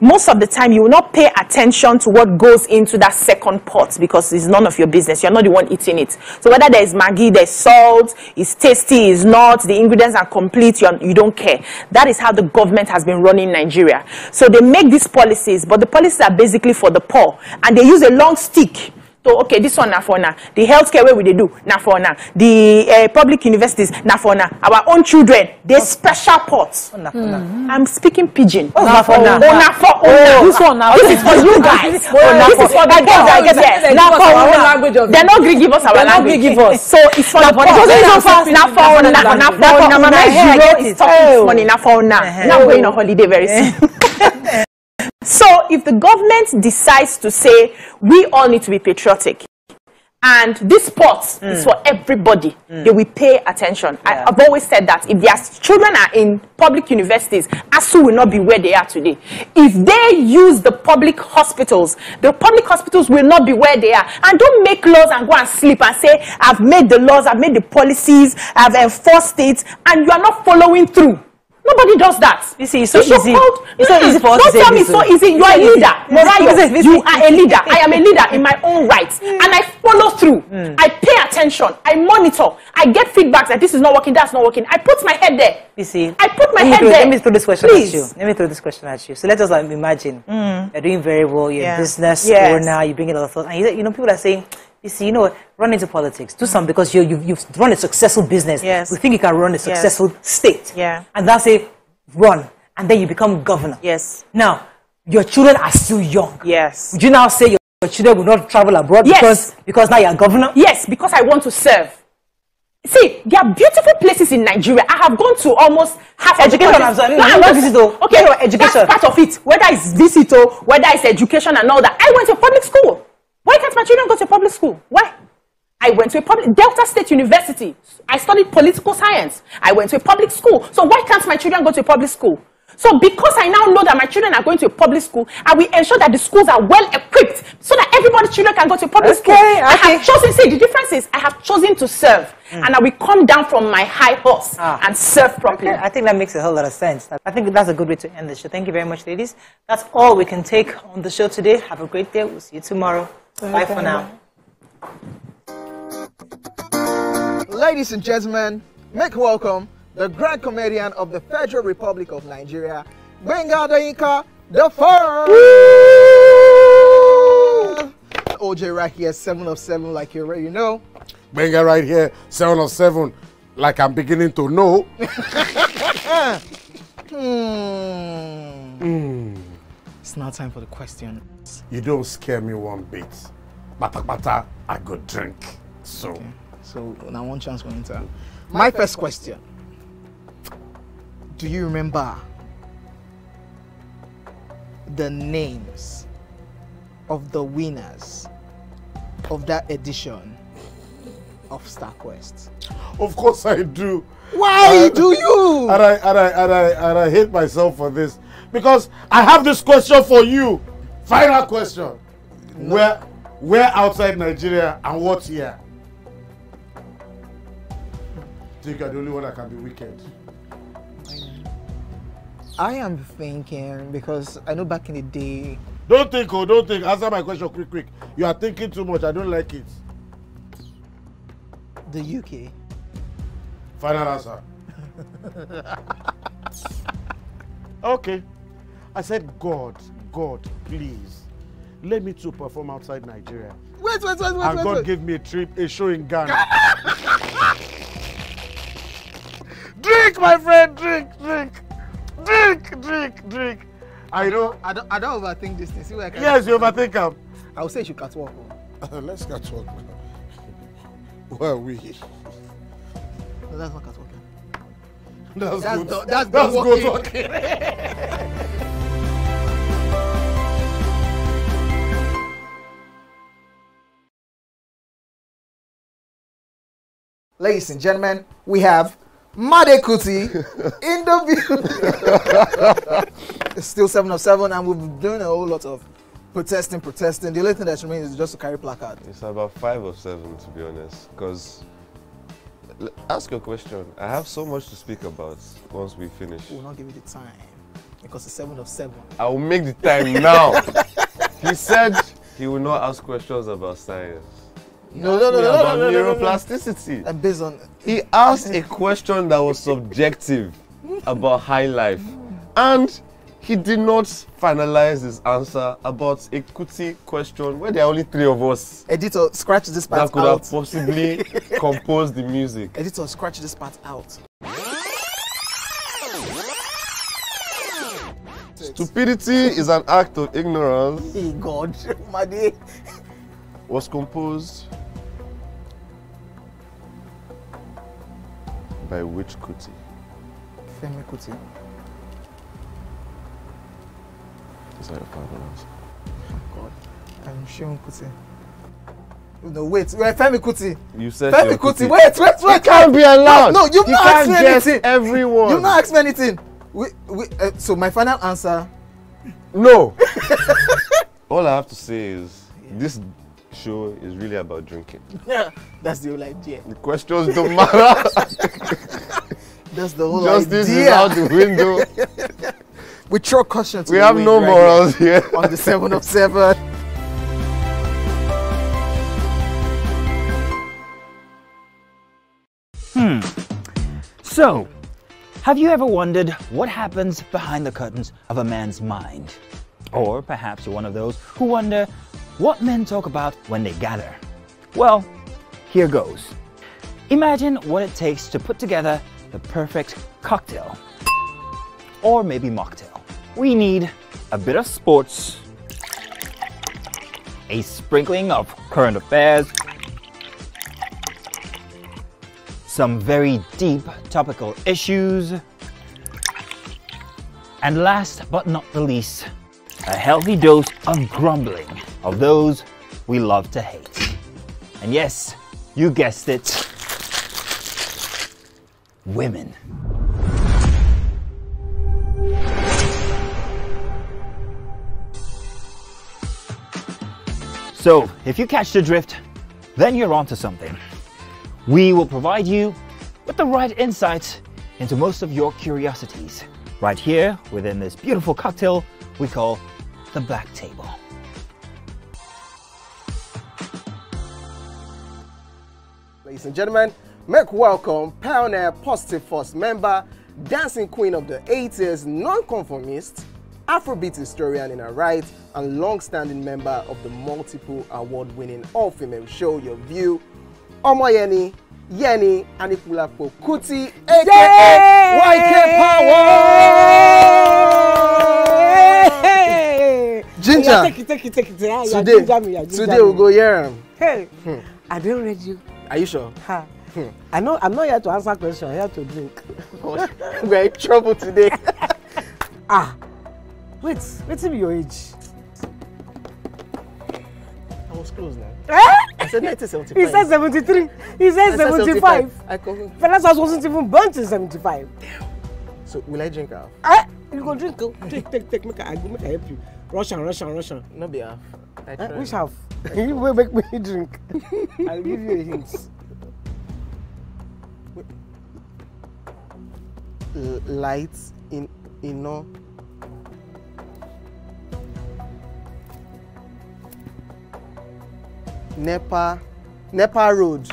[SPEAKER 16] Most of the time, you will not pay attention to what goes into that second pot because it's none of your business. You're not the one eating it. So whether there's Maggi, there's salt, it's tasty, it's not, the ingredients are complete, you're, you don't care. That is how the government has been running Nigeria. So they make these policies, but the policies are basically for the poor. And they use a long stick so okay, this one na for now. The healthcare way we dey do na for now. The uh, public universities na for now. Our own children they special pots. I'm speaking pidgin.
[SPEAKER 1] What's na for now?
[SPEAKER 16] Oh, na for
[SPEAKER 1] Oh, this one na
[SPEAKER 16] This is for you guys.
[SPEAKER 1] Oh,
[SPEAKER 16] this is for the
[SPEAKER 1] I
[SPEAKER 16] poor.
[SPEAKER 1] get.
[SPEAKER 16] Yes, na for
[SPEAKER 1] our own
[SPEAKER 16] una.
[SPEAKER 1] language of-
[SPEAKER 16] They're not gree give us our
[SPEAKER 1] not
[SPEAKER 16] language.
[SPEAKER 1] give us.
[SPEAKER 16] So it's for the
[SPEAKER 1] for
[SPEAKER 16] poor.
[SPEAKER 1] the-
[SPEAKER 16] Those
[SPEAKER 1] na for-
[SPEAKER 16] for na for una. My zero is talking this
[SPEAKER 1] Oh.
[SPEAKER 16] morning. Na for. Now I'm going on holiday very soon. So if the government decides to say we all need to be patriotic, and this sport is mm. for everybody, mm. they will pay attention. I, I've always said that if their children are in public universities, ASUU will not be where they are today. If they use the public hospitals, the public hospitals will not be where they are. And don't make laws and go and sleep and say, I've made the laws, I've made the policies, I've enforced it, and you are not following through. Nobody does that.
[SPEAKER 1] You see, it's so easy.
[SPEAKER 16] called-
[SPEAKER 1] It's so
[SPEAKER 16] Mm,
[SPEAKER 1] easy for us
[SPEAKER 16] Don't tell me it's so
[SPEAKER 1] oh.
[SPEAKER 16] easy. You are a leader.
[SPEAKER 1] Listen.
[SPEAKER 16] you are a leader. I am a leader in my own right. And I follow through. I pay attention. I monitor. I get feedback that this is not working, that's not working. I put my head there.
[SPEAKER 1] You see,
[SPEAKER 16] I put my head
[SPEAKER 1] throw,
[SPEAKER 16] there.
[SPEAKER 1] Let me throw this question
[SPEAKER 16] Please.
[SPEAKER 1] at you. Let me throw this question at you. So let us um, imagine you're doing very well. You're
[SPEAKER 16] Yeah.
[SPEAKER 1] a business
[SPEAKER 16] Yes.
[SPEAKER 1] owner. You bring bringing a lot of thought. And you, you know, people are saying, you see, you know, run into politics. Do something because you, you've, you've run a successful business.
[SPEAKER 16] Yes.
[SPEAKER 1] We think you can run a successful state.
[SPEAKER 16] Yeah.
[SPEAKER 1] And that's a run. And then you become governor.
[SPEAKER 16] Yes.
[SPEAKER 1] Now, your children are still young.
[SPEAKER 16] Yes.
[SPEAKER 1] Would you now say your, your children will not travel abroad
[SPEAKER 16] Yes.
[SPEAKER 1] because, because now you're governor?
[SPEAKER 16] Yes, because I want to serve. See, there are beautiful places in Nigeria. I have gone to almost half of
[SPEAKER 1] Education, sorry,
[SPEAKER 16] No,
[SPEAKER 1] you not
[SPEAKER 16] just-
[SPEAKER 1] visit though.
[SPEAKER 16] Okay,
[SPEAKER 1] No, education.
[SPEAKER 16] That's part of it. Whether it's visit or whether it's education and all that. I went to public school. Why can't my children go to a public school? Why? I went to a public Delta State University. I studied political science. I went to a public school. So why can't my children go to a public school? So because I now know that my children are going to a public school, I will ensure that the schools are well equipped so that everybody's children can go to a public school.
[SPEAKER 1] Okay,
[SPEAKER 16] I have chosen, see, the difference is I have chosen to serve mm. and I will come down from my high horse ah. and serve properly.
[SPEAKER 1] Okay, I think that makes a whole lot of sense. I think that's a good way to end the show. Thank you very much, ladies. That's all we can take on the show today. Have a great day. We'll see you tomorrow. Bye for now.
[SPEAKER 18] Ladies and gentlemen, make welcome the grand comedian of the Federal Republic of Nigeria, Gbenga Adeyinka the first. OJ right here, 7 of 7, like you already know.
[SPEAKER 25] Gbenga right here, seven of seven, like I'm beginning to know.
[SPEAKER 18] Hmm.
[SPEAKER 25] Mm.
[SPEAKER 18] It's now time for the question.
[SPEAKER 25] You don't scare me one bit. Bata bata, I go drink. So,
[SPEAKER 18] So now one chance for enter. Mm. My first question. Do you remember the names of the winners of that edition of StarQuest?
[SPEAKER 25] of course I do.
[SPEAKER 18] Why do you?
[SPEAKER 25] And I, and, I, and, I, and I hate myself for this. Because I have this question for you. Final question. Where, where outside Nigeria and what year? think you're the only one that can be wicked.
[SPEAKER 18] I am thinking because I know back in the day.
[SPEAKER 25] Don't think, oh, don't think. Answer my question quick, quick. You are thinking too much. I don't like it.
[SPEAKER 18] The UK.
[SPEAKER 25] Final answer. Okay. I said, God, God, please, let me to perform outside Nigeria.
[SPEAKER 18] Wait, wait, wait, wait,
[SPEAKER 25] and
[SPEAKER 18] wait,
[SPEAKER 25] God
[SPEAKER 18] wait.
[SPEAKER 25] gave me a trip, a show in Ghana. drink, my friend, drink, drink, drink, drink, drink. I know.
[SPEAKER 18] I don't. I don't overthink this thing. See where I can.
[SPEAKER 25] Yes, you overthink am.
[SPEAKER 18] I would say you should catwalk. oh.
[SPEAKER 25] Let's catwalk now. Where are we?
[SPEAKER 18] No, that's not catwalking.
[SPEAKER 25] That's,
[SPEAKER 18] That's
[SPEAKER 25] good.
[SPEAKER 18] the- that's
[SPEAKER 25] good
[SPEAKER 18] walking. Ladies and gentlemen, we have Made Kuti in the view. it's still seven of seven, and we've been doing a whole lot of protesting, protesting. The only thing that remains is just to carry placard.
[SPEAKER 26] It's about five of seven, to be honest. Because, ask your question. I have so much to speak about once we finish.
[SPEAKER 18] We will not give you the time because it's seven of seven.
[SPEAKER 26] I will make the time now. he said he will not ask questions about science.
[SPEAKER 18] No, no, no, no,
[SPEAKER 26] about
[SPEAKER 18] no, no, no, no.
[SPEAKER 26] neuroplasticity.
[SPEAKER 18] Based on
[SPEAKER 26] He asked a question that was subjective about high life. And he did not finalize his answer about a Kuti question where there are only three of us
[SPEAKER 18] editor, scratch this part out.
[SPEAKER 26] that could
[SPEAKER 18] out.
[SPEAKER 26] have possibly composed the music.
[SPEAKER 18] Editor, scratch this part out.
[SPEAKER 26] Stupidity is an act of ignorance.
[SPEAKER 18] Hey God, Made.
[SPEAKER 26] Was composed by which Kuti?
[SPEAKER 18] Femi Kuti.
[SPEAKER 26] Is that your final answer?
[SPEAKER 18] God, I'm Seun Kuti. No, wait, wait, Femi Kuti.
[SPEAKER 26] You said
[SPEAKER 18] Femi Kuti.
[SPEAKER 26] Kuti.
[SPEAKER 18] Wait, wait, wait.
[SPEAKER 26] You can't be allowed.
[SPEAKER 18] No, no you've
[SPEAKER 26] You
[SPEAKER 18] not asked me anything.
[SPEAKER 26] everyone.
[SPEAKER 18] You've not asked me anything. We, we, uh, so my final answer.
[SPEAKER 26] No. All I have to say is this show is really about drinking.
[SPEAKER 18] Yeah, that's the whole idea.
[SPEAKER 26] The questions don't matter.
[SPEAKER 18] That's the whole
[SPEAKER 26] Justice
[SPEAKER 18] idea.
[SPEAKER 26] is out the window.
[SPEAKER 18] we throw caution
[SPEAKER 26] We have no
[SPEAKER 18] right
[SPEAKER 26] morals here.
[SPEAKER 18] on the seven of seven.
[SPEAKER 5] Hmm. So, have you ever wondered what happens behind the curtains of a man's mind? Or perhaps you're one of those who wonder what men talk about when they gather. Well, here goes. Imagine what it takes to put together the perfect cocktail. Or maybe mocktail. We need a bit of sports, a sprinkling of current affairs, some very deep topical issues, and last but not the least, a healthy dose of grumbling of those we love to hate. And yes, you guessed it, women. So if you catch the drift, then you're onto something. We will provide you with the right insights into most of your curiosities right here within this beautiful cocktail we call the Black Table.
[SPEAKER 6] Ladies and gentlemen, make welcome Pioneer Positive Force member, dancing queen of the 80s, non-conformist, Afrobeat historian in her right, and long-standing member of the multiple award-winning all-female show Your View, Omoyeni Yeni Anikulapo Kuti, aka YK Power. Ginger.
[SPEAKER 7] Yeah, take it, take it, take it. Yeah, yeah,
[SPEAKER 6] Today,
[SPEAKER 7] ginger me, yeah, ginger
[SPEAKER 6] today
[SPEAKER 7] me.
[SPEAKER 6] we go hear him.
[SPEAKER 7] Hey,
[SPEAKER 6] Hmm.
[SPEAKER 7] I don't read you.
[SPEAKER 6] Are you sure?
[SPEAKER 7] Ha. I know. I'm not here to answer questions. I'm here to drink.
[SPEAKER 6] We're in trouble today.
[SPEAKER 7] ah, wait. Wait till your age.
[SPEAKER 6] I was close now.
[SPEAKER 7] Eh?
[SPEAKER 6] I said 1975.
[SPEAKER 7] He said 73. He said
[SPEAKER 6] I said
[SPEAKER 7] 75.
[SPEAKER 6] 75. I
[SPEAKER 7] Fellas wasn't even born till 75.
[SPEAKER 6] So will I drink half?
[SPEAKER 7] Eh? You go drink. oh. Take, take, take. Make I, I go make I help you. Russian, Russian, Russian.
[SPEAKER 6] No be half. I
[SPEAKER 7] Eh,
[SPEAKER 6] try.
[SPEAKER 7] which half? you will make me drink. I'll give you a hint.
[SPEAKER 6] L- light in iná. Nepa Nepa road.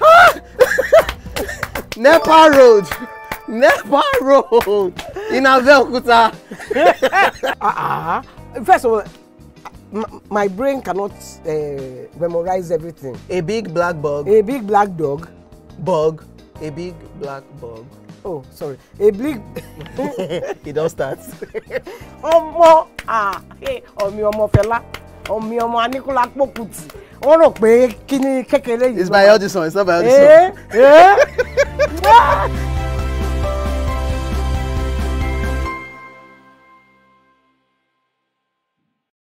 [SPEAKER 6] Nepa road. Nepa road in Abeokuta.
[SPEAKER 7] uh-uh. First of all, my brain cannot uh, memorize everything.
[SPEAKER 6] A big black bug.
[SPEAKER 7] A big black dog.
[SPEAKER 6] Bug. A big black bug.
[SPEAKER 7] Oh, sorry. A big.
[SPEAKER 6] It don start.
[SPEAKER 7] ọmọ ah, eh, ọmọ ọmọ Fẹlá ọmọ ọmọ Aníkúlápó Kútì wọ́n rò pé kí ni kékeré yìí.
[SPEAKER 6] It's by audition, it's not by
[SPEAKER 7] Eh,
[SPEAKER 6] audition.
[SPEAKER 7] eh.